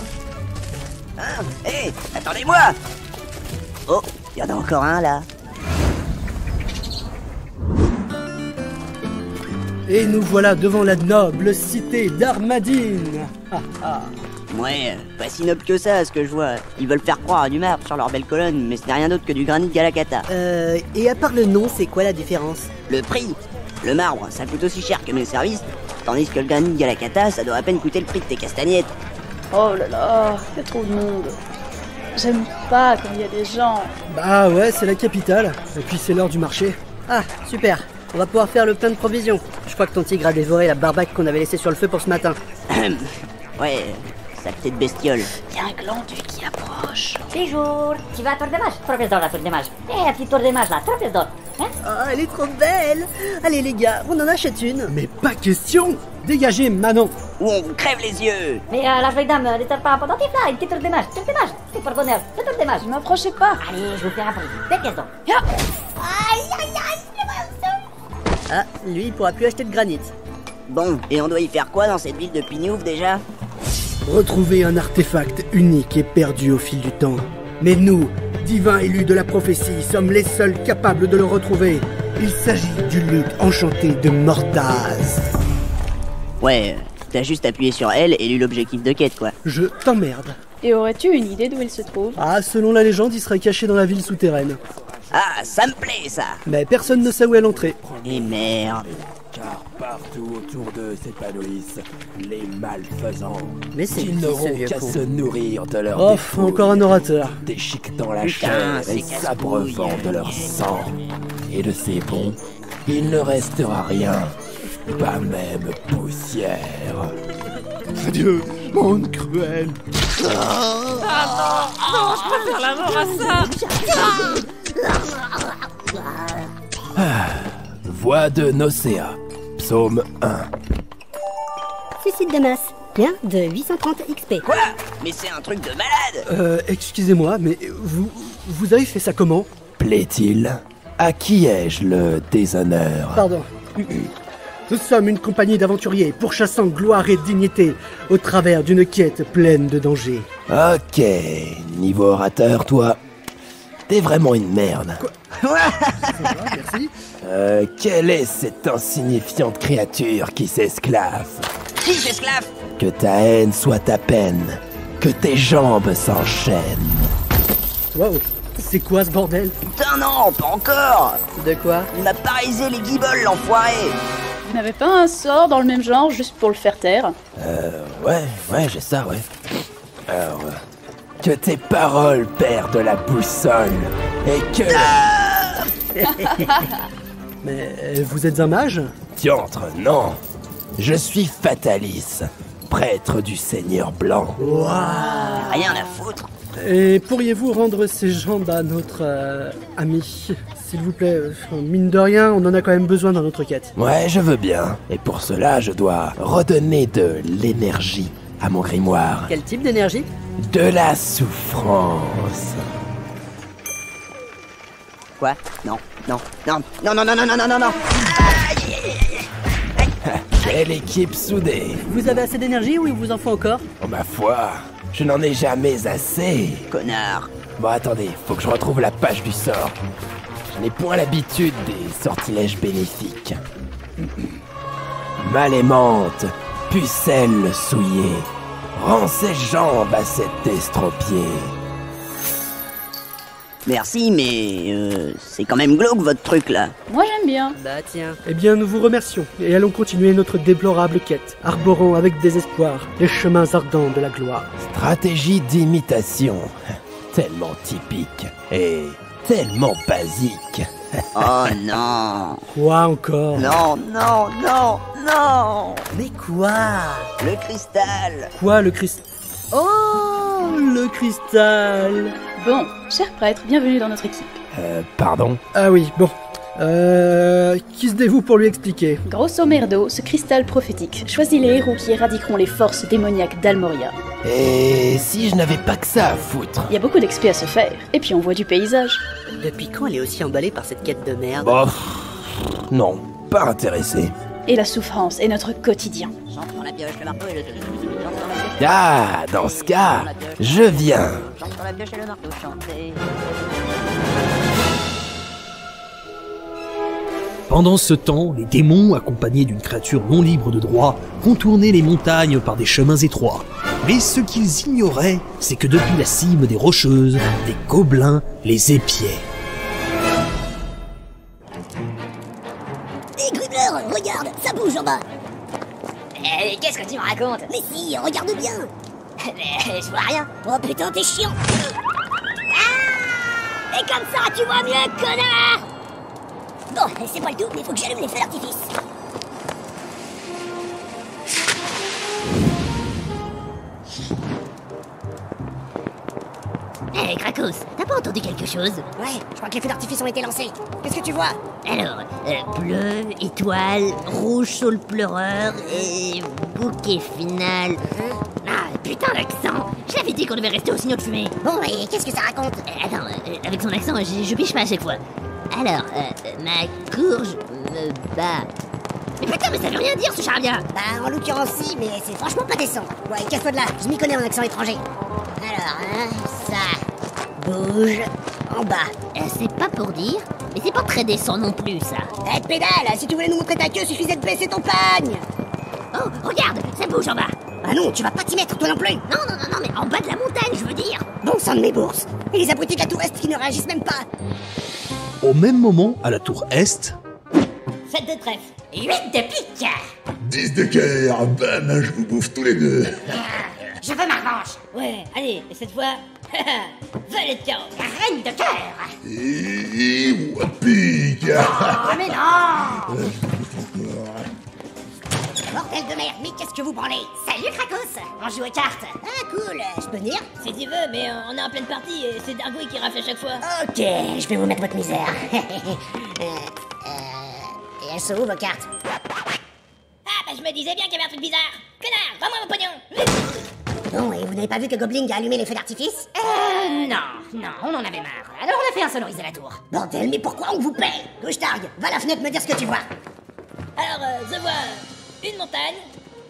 Hein Hé Attendez-moi Oh, y en a encore un là. Et nous voilà devant la noble cité d'Armadine. Ouais, pas si noble que ça, à ce que je vois. Ils veulent faire croire à du marbre sur leur belle colonne, mais ce n'est rien d'autre que du granit Galacata. Euh, et à part le nom, c'est quoi la différence? Le prix Le marbre, ça coûte aussi cher que mes services, tandis que le granit Galacata, ça doit à peine coûter le prix de tes castagnettes. Oh là là, il y a trop de monde. J'aime pas quand il y a des gens. Bah ouais, c'est la capitale. Et puis c'est l'heure du marché. Ah, super. On va pouvoir faire le plein de provisions. Je crois que ton tigre a dévoré la barbaque qu'on avait laissée sur le feu pour ce matin. ouais, saleté de bestiole. Il y a un glandu qui approche. Bonjour, tu vas à tour de mage Trois pièces d'or la tour de mage. Eh, un petit tour de mage là, trois pièces d'or. Hein? Ah, elle est trop belle Allez les gars, on en achète une Mais pas question Dégagez, Manon Ou on vous crève les yeux Mais euh, la vieille dame, ne pas un pendentif là, une petite tour de mage, tour de mage. C'est pour bonheur, c'est tour de mage. Ne m'approchez pas. Allez, je vous fais un. Deux pièces d'or. Aïe, aïe, aïe, Ah, lui, il pourra plus acheter de granit. Bon, et on doit y faire quoi dans cette ville de Pignouf déjà? Retrouver un artefact unique et perdu au fil du temps. Mais nous, divins élus de la prophétie, sommes les seuls capables de le retrouver. Il s'agit du luth enchanté de Mordaz. Ouais, t'as juste appuyé sur L et lu l'objectif de quête quoi. Je t'emmerde. Et aurais-tu une idée d'où il se trouve? Ah, selon la légende, il serait caché dans la ville souterraine. Ah, ça me plaît ça Mais personne ne sait où est l'entrée. Et merde Car partout autour d'eux s'épanouissent les malfaisants. Mais c'est Ils qui, n'auront qu'à se nourrir de leur Oh, encore un orateur. déchiquetant la Putain, chair et s'abreuvant de leur sang. Et de ces bons, il ne restera rien, pas même poussière. Adieu, monde cruel. Ah non, non, je préfère la mort à ça Ah, Voix de Nocea. Psaume 1. Suicide de masse. Bien de 830 XP. Quoi? Mais c'est un truc de malade Euh, excusez-moi, mais vous, vous avez fait ça comment? Plaît-il? À qui ai-je le déshonneur? Pardon. Nous sommes une compagnie d'aventuriers pourchassant gloire et dignité au travers d'une quête pleine de dangers. Ok, niveau orateur, toi, t'es vraiment une merde. Merci. Euh, quelle est cette insignifiante créature qui s'esclave Qui s'esclave Que ta haine soit ta peine, que tes jambes s'enchaînent. Wow, c'est quoi ce bordel? Putain non, pas encore De quoi? Il m'a parisé les guibolles, l'enfoiré Vous n'avez pas un sort dans le même genre juste pour le faire taire Euh, ouais, ouais, j'ai ça, ouais. Alors, euh, que tes paroles perdent la boussole et que... Mais euh, vous êtes un mage? Diantre, non. Je suis Fatalis, prêtre du Seigneur Blanc. Rien à foutre Et pourriez-vous rendre ces jambes à notre euh, ami? S'il vous plaît, euh, mine de rien, on en a quand même besoin dans notre quête. Ouais, je veux bien. Et pour cela, je dois redonner de l'énergie à mon grimoire. Quel type d'énergie? De la souffrance. Quoi? Non, non, non, non, non, non, non, non, non, non, non Quelle équipe soudée Vous avez assez d'énergie ou il vous en faut encore? Oh ma foi, je n'en ai jamais assez. Connard Bon, attendez, faut que je retrouve la page du sort. Je n'ai point l'habitude des sortilèges bénéfiques. Mal aimante, pucelle souillée, rends ses jambes à cet estropié. Merci, mais euh, c'est quand même glauque votre truc là. Moi j'aime bien. Bah tiens. Eh bien, nous vous remercions et allons continuer notre déplorable quête, arborant avec désespoir les chemins ardents de la gloire. Stratégie d'imitation, tellement typique et tellement basique. Oh non. Quoi encore? Non, non, non, non. Mais quoi? Le cristal. Quoi le cristal? Oh, le cristal! Bon, cher prêtre, bienvenue dans notre équipe. Euh, pardon? Ah oui, bon. Euh... Qui se dévoue pour lui expliquer Grosso merdo, ce cristal prophétique choisit les héros qui éradiqueront les forces démoniaques d'Almoria. Et si je n'avais pas que ça à foutre Il y a beaucoup d'expé à se faire, et puis on voit du paysage. Depuis quand elle est aussi emballée par cette quête de merde Bof. Non, pas intéressé. Et la souffrance est notre quotidien. J'entre dans la pioche, le marteau et le... Ah, dans ce cas, je viens. J'entre dans la pioche et le marteau, chanter... Pendant ce temps, les démons, accompagnés d'une créature non libre de droit, contournaient les montagnes par des chemins étroits. Mais ce qu'ils ignoraient, c'est que depuis la cime des Rocheuses, des gobelins les épiaient. Hé, Grubler, regarde, ça bouge en bas. Eh, qu'est-ce que tu me racontes? Mais si, regarde bien. Mais je vois rien. Oh putain, t'es chiant. Ah Et comme ça, tu vois mieux, connard Bon, c'est pas le tout, mais faut que j'allume les feux d'artifice. Eh, Krakos, t'as pas entendu quelque chose? Ouais, je crois que les feux d'artifice ont été lancés. Qu'est-ce que tu vois? Alors, euh, bleu, étoile, rouge sur le pleureur et bouquet final. Ah, putain, l'accent Je l'avais dit qu'on devait rester au signaux de fumée. Bon, et qu'est-ce que ça raconte? Euh, Attends, euh, avec son accent, je, je piche pas à chaque fois. Alors, euh, ma courge me bat. Mais putain, mais ça veut rien dire ce charabia Bah, en l'occurrence, si, mais c'est franchement pas décent. Ouais, casse-toi de là, je m'y connais en accent étranger. Alors, hein, ça bouge en bas. Euh, C'est pas pour dire, mais c'est pas très décent non plus, ça. Eh, pédale, si tu voulais nous montrer ta queue, suffisait de baisser ton pagne Oh, regarde, ça bouge en bas Ah non, tu vas pas t'y mettre, toi non plus Non, non, non, non, mais en bas de la montagne, je veux dire Bon sang de mes bourses Et les abrutis de la tour est qui ne réagissent même pas Au même moment, à la tour Est, Faites de trèfle. 8 de pique. 10 de cœur, bam, je vous bouffe tous les deux. Je veux ma revanche. Ouais, allez, et cette fois... Volet de cœur. La reine de cœur. Et pique. Oh, mais non Bordel de merde, mais qu'est-ce que vous branlez Salut Krakos On joue aux cartes Ah cool, je peux venir Si tu veux, mais on est en pleine partie et c'est Dargouille qui rafle à chaque fois. Ok, je vais vous mettre votre misère. Euh, euh, et elles sont où vos cartes Ah, bah je me disais bien qu'il y avait un truc bizarre. Connard, rends-moi mon pognon. Bon, et vous n'avez pas vu que Goblin a allumé les feux d'artifice Euh, non, non, on en avait marre. Alors on a fait insonoriser la tour. Bordel, mais pourquoi on vous paie Gouche-targue, va à la fenêtre me dire ce que tu vois. Alors, euh, je vois une montagne.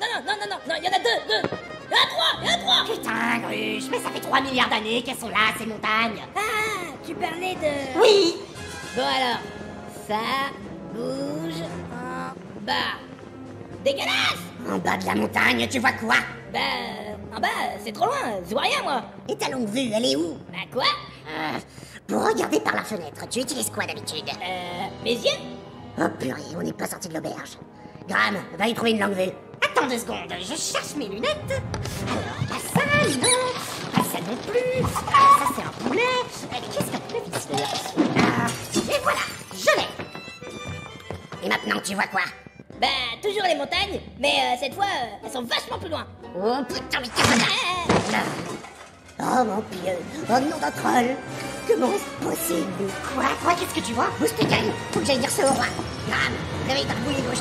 Non, non, non, non, non, non, il y en a deux, deux. Il y en a trois, il y en a trois. Putain, Gruche, mais ça fait 3 milliards d'années qu'elles sont là, ces montagnes Ah, tu parlais de... Oui Bon alors, ça bouge en bas. Dégueulasse En bas de la montagne, tu vois quoi? Bah, en bas, c'est trop loin, je vois rien moi. Et ta longue vue, elle est où? Bah quoi? Euh, Pour regarder par la fenêtre, tu utilises quoi d'habitude? Euh, mes yeux Oh purée, on n'est pas sorti de l'auberge. Graham, va y trouver une longue vue. Attends deux secondes, je cherche mes lunettes. Alors, pas ça, non. Pas ça non plus. Ah, ça c'est un poulet. Euh, Qu'est-ce qu'un poulet Ah, et voilà, je l'ai Et maintenant, tu vois quoi? Bah, toujours les montagnes, mais euh, cette fois, euh, elles sont vachement plus loin. Oh putain, mais qu'est-ce que c'est Oh mon dieu, oh nom d'un troll Comment c'est possible? Quoi? Quoi? Qu'est-ce que tu vois? Bouge tes faut que j'aille dire ça au roi. Graham, réveille ta bouille gauche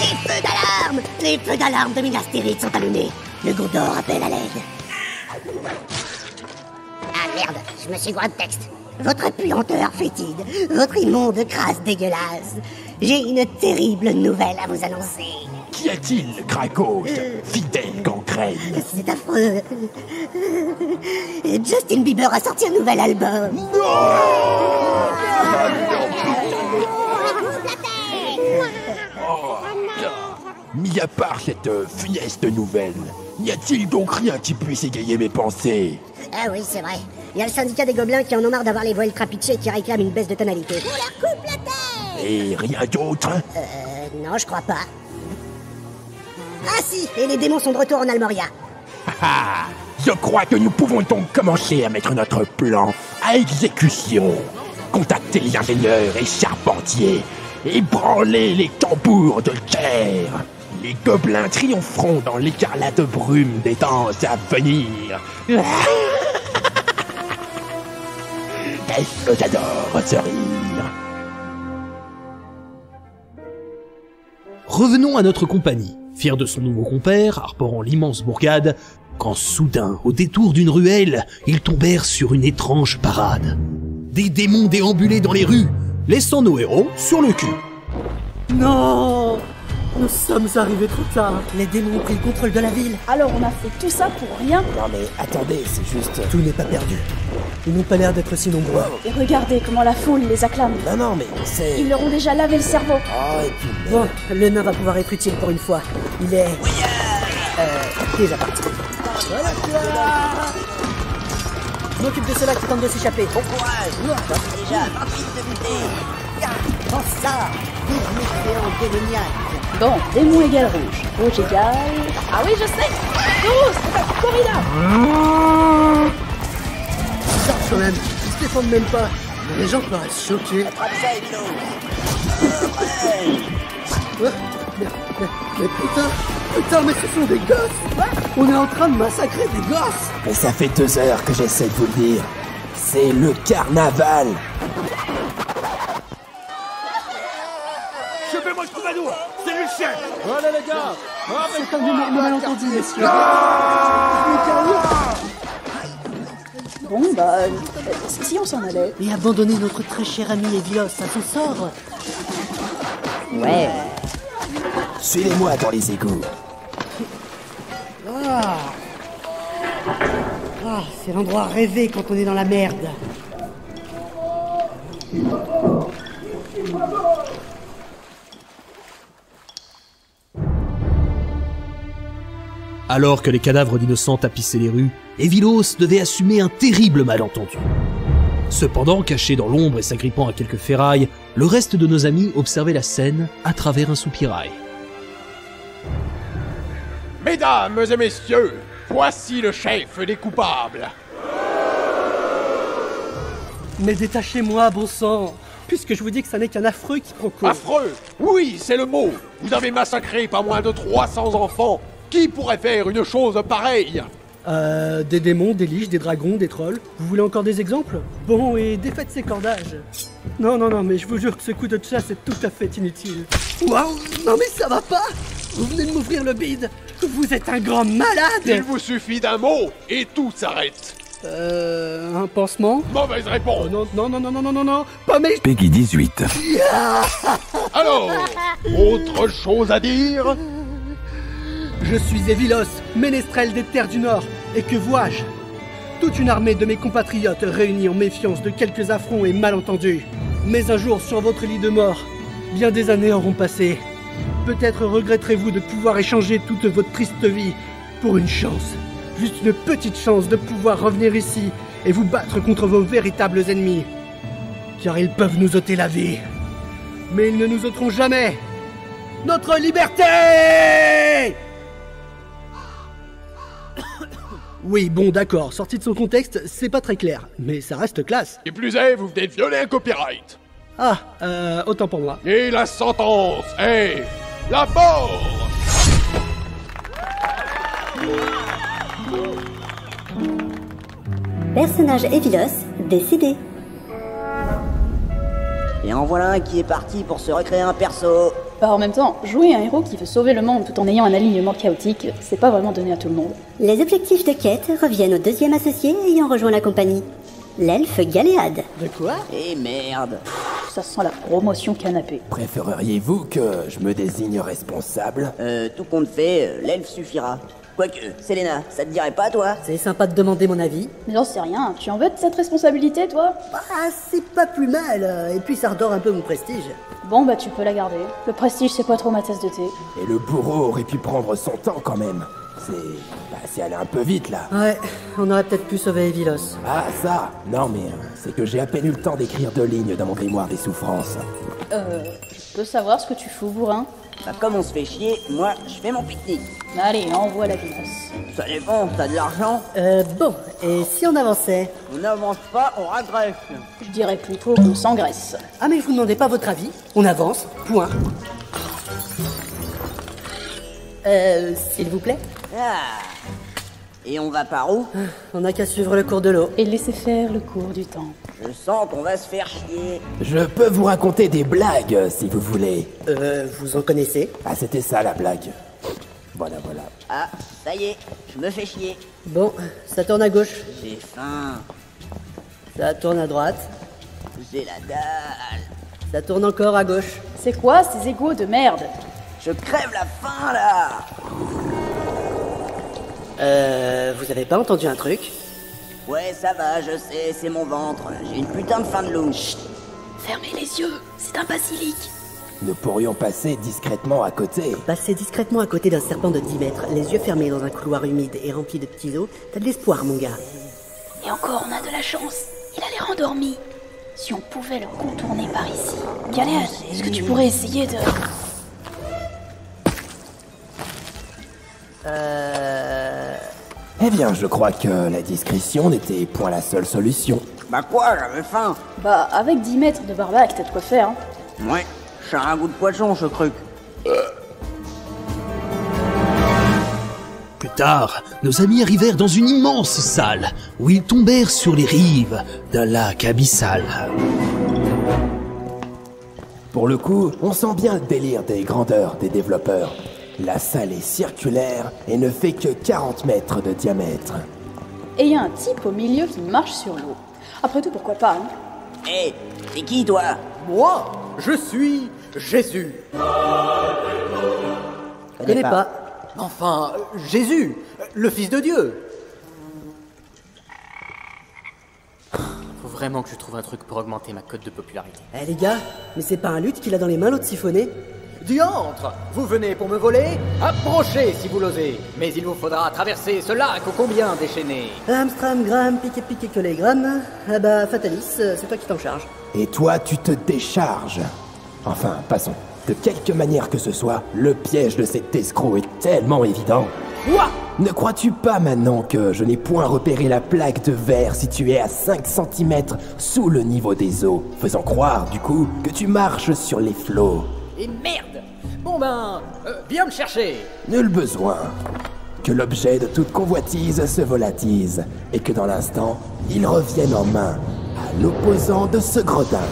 Les feux d'alarme! Les feux d'alarme de Minas Tirith sont allumés. Le Gondor appelle à l'aide. Ah merde, je me suis gouré de texte. Votre puanteur fétide, votre immonde crasse dégueulasse. J'ai une terrible nouvelle à vous annoncer. Qu'y a-t-il, Krakos Fidèle C'est affreux. Justin Bieber a sorti un nouvel album. Mis à part cette euh, funeste nouvelle, n'y a-t-il donc rien qui puisse égayer mes pensées? Ah oui, c'est vrai. Il y a le syndicat des gobelins qui en ont marre d'avoir les voiles crapitchées et qui réclament une baisse de tonalité. On leur coupe la tête Et rien d'autre Euh, non, je crois pas. Ah si, et les démons sont de retour en Almoria. Ah, je crois que nous pouvons donc commencer à mettre notre plan à exécution. Contacter les ingénieurs et charpentiers et branler les tambours de guerre. Les gobelins triompheront dans l'écarlate brume des temps à venir. Qu'est-ce que j'adore ce rire Revenons à notre compagnie, fier de son nouveau compère, arborant l'immense bourgade, quand soudain, au détour d'une ruelle, ils tombèrent sur une étrange parade. Des démons déambulaient dans les rues, laissant nos héros sur le cul. Non Nous sommes arrivés trop tard. Les démons ont pris le contrôle de la ville. Alors on a fait tout ça pour rien Non mais attendez, c'est juste... Tout n'est pas perdu. Ils n'ont pas l'air d'être si nombreux. Et regardez comment la foule les acclame. Non, non, mais c'est... Ils leur ont déjà lavé le cerveau. Oh, et puis... Bon, le nain va pouvoir être utile pour une fois. Il est... Euh... Déjà parti. Je m'occupe de ceux-là qui tentent de s'échapper. Bon courage Déjà, pas vite de buter ça Vive mécréant démoniaque Bon, démon égale rouge. Rouge égale... Ah oui, je sais Rouge, c'est corrida Ça quand même, ils se défendent même pas. Les gens paraissent choqués. Attrape ça, mais, mais, mais putain, putain, mais ce sont des gosses. On est en train de massacrer des gosses. Mais ça fait deux heures que j'essaie de vous le dire. C'est le carnaval. Chopez-moi ce troubadour. C'est le chef Allez les gars. C'est un énorme malentendu, messieurs Bon, bah... euh, si on s'en allait. Et abandonner notre très cher ami Evilos à son sort Ouais. Suivez-moi dans les égouts. Ah, Ah, c'est l'endroit rêvé quand on est dans la merde. Alors que les cadavres d'innocents tapissaient les rues, Evilos devait assumer un terrible malentendu. Cependant, caché dans l'ombre et s'agrippant à quelques ferrailles, le reste de nos amis observait la scène à travers un soupirail. Mesdames et messieurs, voici le chef des coupables. Mais détachez-moi, bon sang Puisque je vous dis que ça n'est qu'un affreux qui prend cause. Affreux Oui, c'est le mot. Vous avez massacré pas moins de 300 enfants. Qui pourrait faire une chose pareille euh, des démons, des liches, des dragons, des trolls. Vous voulez encore des exemples Bon, et défaites ces cordages. Non, non, non, mais je vous jure que ce coup de chasse est tout à fait inutile. Waouh Non, mais ça va pas Vous venez de m'ouvrir le bide Vous êtes un grand malade Il vous suffit d'un mot et tout s'arrête euh. Un pansement Mauvaise réponse euh, Non, non, non, non, non, non, non, non Pas mes. Peggy 18. Alors Autre chose à dire je suis Evilos, ménestrel des terres du Nord, et que vois-je? Toute une armée de mes compatriotes réunis en méfiance de quelques affronts et malentendus. Mais un jour, sur votre lit de mort, bien des années auront passé. Peut-être regretterez-vous de pouvoir échanger toute votre triste vie pour une chance. Juste une petite chance de pouvoir revenir ici et vous battre contre vos véritables ennemis. Car ils peuvent nous ôter la vie. Mais ils ne nous ôteront jamais notre liberté Oui, bon, d'accord, sorti de son contexte, c'est pas très clair, mais ça reste classe. Et plus est, vous venez de violer un copyright. Ah, euh, autant pour moi. Et la sentence est la mort Personnage Evilos, décidé. Et en voilà un qui est parti pour se recréer un perso. Bah en même temps, jouer un héros qui veut sauver le monde tout en ayant un alignement chaotique, c'est pas vraiment donné à tout le monde. Les objectifs de quête reviennent au deuxième associé ayant rejoint la compagnie. L'elfe Galéade. De quoi? Eh merde Ça sent la promotion canapé. Préféreriez-vous que je me désigne responsable? Euh, tout compte fait, euh, l'elfe suffira. Quoique, Selena, ça te dirait pas, toi C'est sympa de demander mon avis. Mais j'en sais rien, tu en veux de cette responsabilité, toi Ah, c'est pas plus mal, et puis ça redore un peu mon prestige. Bon bah tu peux la garder. Le prestige c'est pas trop ma tasse de thé. Et le bourreau aurait pu prendre son temps quand même. C'est... Bah, c'est allé un peu vite là. Ouais, on aurait peut-être pu sauver Evilos. Ah ça Non mais euh, c'est que j'ai à peine eu le temps d'écrire deux lignes dans mon grimoire des souffrances. Euh, je peux savoir ce que tu fous, bourrin? Bah comme on se fait chier, moi, je fais mon pique-nique. Allez, envoie la vinasse. Ça dépend, t'as de l'argent Euh, bon, et si on avançait On n'avance pas, on ragresse. Je dirais plutôt qu'on s'engraisse. Ah, mais je vous demandais pas votre avis. On avance, point. Euh, s'il vous plaît Ah Et on va par où On n'a qu'à suivre le cours de l'eau. Et laisser faire le cours du temps. Je sens qu'on va se faire chier. Je peux vous raconter des blagues si vous voulez. Euh, vous en connaissez? Ah c'était ça la blague. Voilà voilà. Ah, ça y est, je me fais chier. Bon, ça tourne à gauche. J'ai faim, Ça tourne à droite. j'ai la dalle. Ça tourne encore à gauche. C'est quoi ces égaux de merde? Je crève la faim là Euh, vous avez pas entendu un truc? Ouais, ça va, je sais, c'est mon ventre. J'ai une putain de faim de louche. Fermez les yeux, c'est un basilic. Nous pourrions passer discrètement à côté. Passer discrètement à côté d'un serpent de 10 mètres, les yeux fermés dans un couloir humide et rempli de petits os, t'as de l'espoir, mon gars. Et encore, on a de la chance. Il a l'air endormi. Si on pouvait le contourner par ici. Galéade, est-ce que tu pourrais essayer de... Euh... Eh bien, je crois que la discrétion n'était point la seule solution. Bah quoi, j'avais faim. Bah, avec 10 mètres de barbac, t'as de quoi faire, hein. Ouais, j'ai un goût de poisson, ce truc. Plus tard, nos amis arrivèrent dans une immense salle où ils tombèrent sur les rives d'un lac abyssal. Pour le coup, on sent bien le délire des grandeurs des développeurs. La salle est circulaire et ne fait que 40 mètres de diamètre. Et y a un type au milieu qui marche sur l'eau. Après tout, pourquoi pas, hein Hé, t'es qui toi Moi, je suis Jésus. Connais pas. Enfin, Jésus, le Fils de Dieu. Faut vraiment que je trouve un truc pour augmenter ma cote de popularité. Eh les gars, mais c'est pas un lutte qu'il a dans les mains l'autre siphonné Diantre, vous venez pour me voler? Approchez si vous l'osez. Mais il vous faudra traverser ce lac ô combien déchaîné? Amstram, gram, piqué, piqué, collé, gram. Ah bah, Fatalis, euh, c'est toi qui t'en charge. Et toi, tu te décharges. Enfin, passons. De quelque manière que ce soit, le piège de cet escroc est tellement évident. Quoi? Ne crois-tu pas maintenant que je n'ai point repéré la plaque de verre située à 5 cm sous le niveau des eaux, faisant croire, du coup, que tu marches sur les flots? Et merde Bon ben, euh, viens me chercher. Nul besoin. que l'objet de toute convoitise se volatise, et que dans l'instant, il revienne en main, à l'opposant de ce gredin.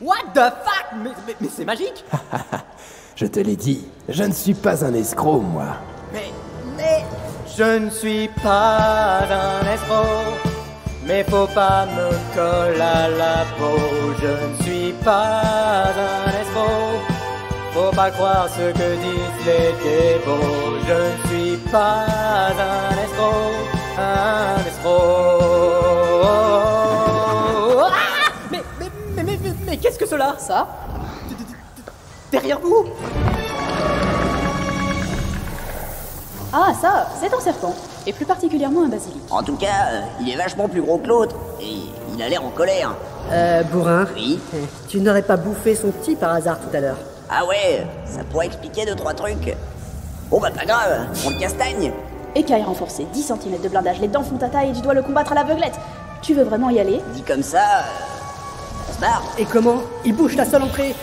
What the fuck? Mais, mais- mais c'est magique Je te l'ai dit, je ne suis pas un escroc, moi. Mais, mais... Je ne suis pas un escroc, mais faut pas me coller à la peau. Je ne suis pas un escroc, faut pas croire ce que disent les dévots. Je ne suis pas un escroc, un escroc. Ah mais, mais, mais, mais, mais, mais qu'est-ce que cela? Ça? Derrière vous? Ah, ça, c'est un serpent. Et plus particulièrement un basilic. En tout cas, euh, il est vachement plus gros que l'autre. Et il a l'air en colère. Euh, bourrin? Oui Tu n'aurais pas bouffé son petit par hasard tout à l'heure Ah ouais, ça pourrait expliquer deux, trois trucs. Bon bah pas grave, on le castagne. Écaille renforcée, 10 cm de blindage, les dents font ta taille et tu dois le combattre à l'aveuglette. Tu veux vraiment y aller? Dit comme ça, euh, on se barre. Et comment? Il bouge la seule entrée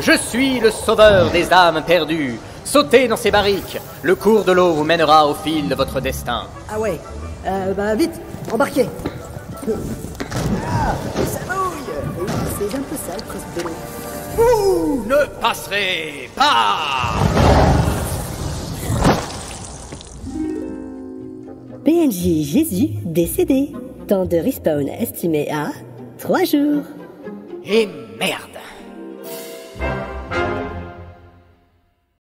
Je suis le sauveur des âmes perdues. Sautez dans ces barriques. Le cours de l'eau vous mènera au fil de votre destin. Ah ouais Euh, bah vite, embarquez Ah, ça mouille C'est un peu sale presque de l'eau. Vous ne passerez pas PNJ Jésus décédé. Temps de respawn estimé à 3 jours. Et merde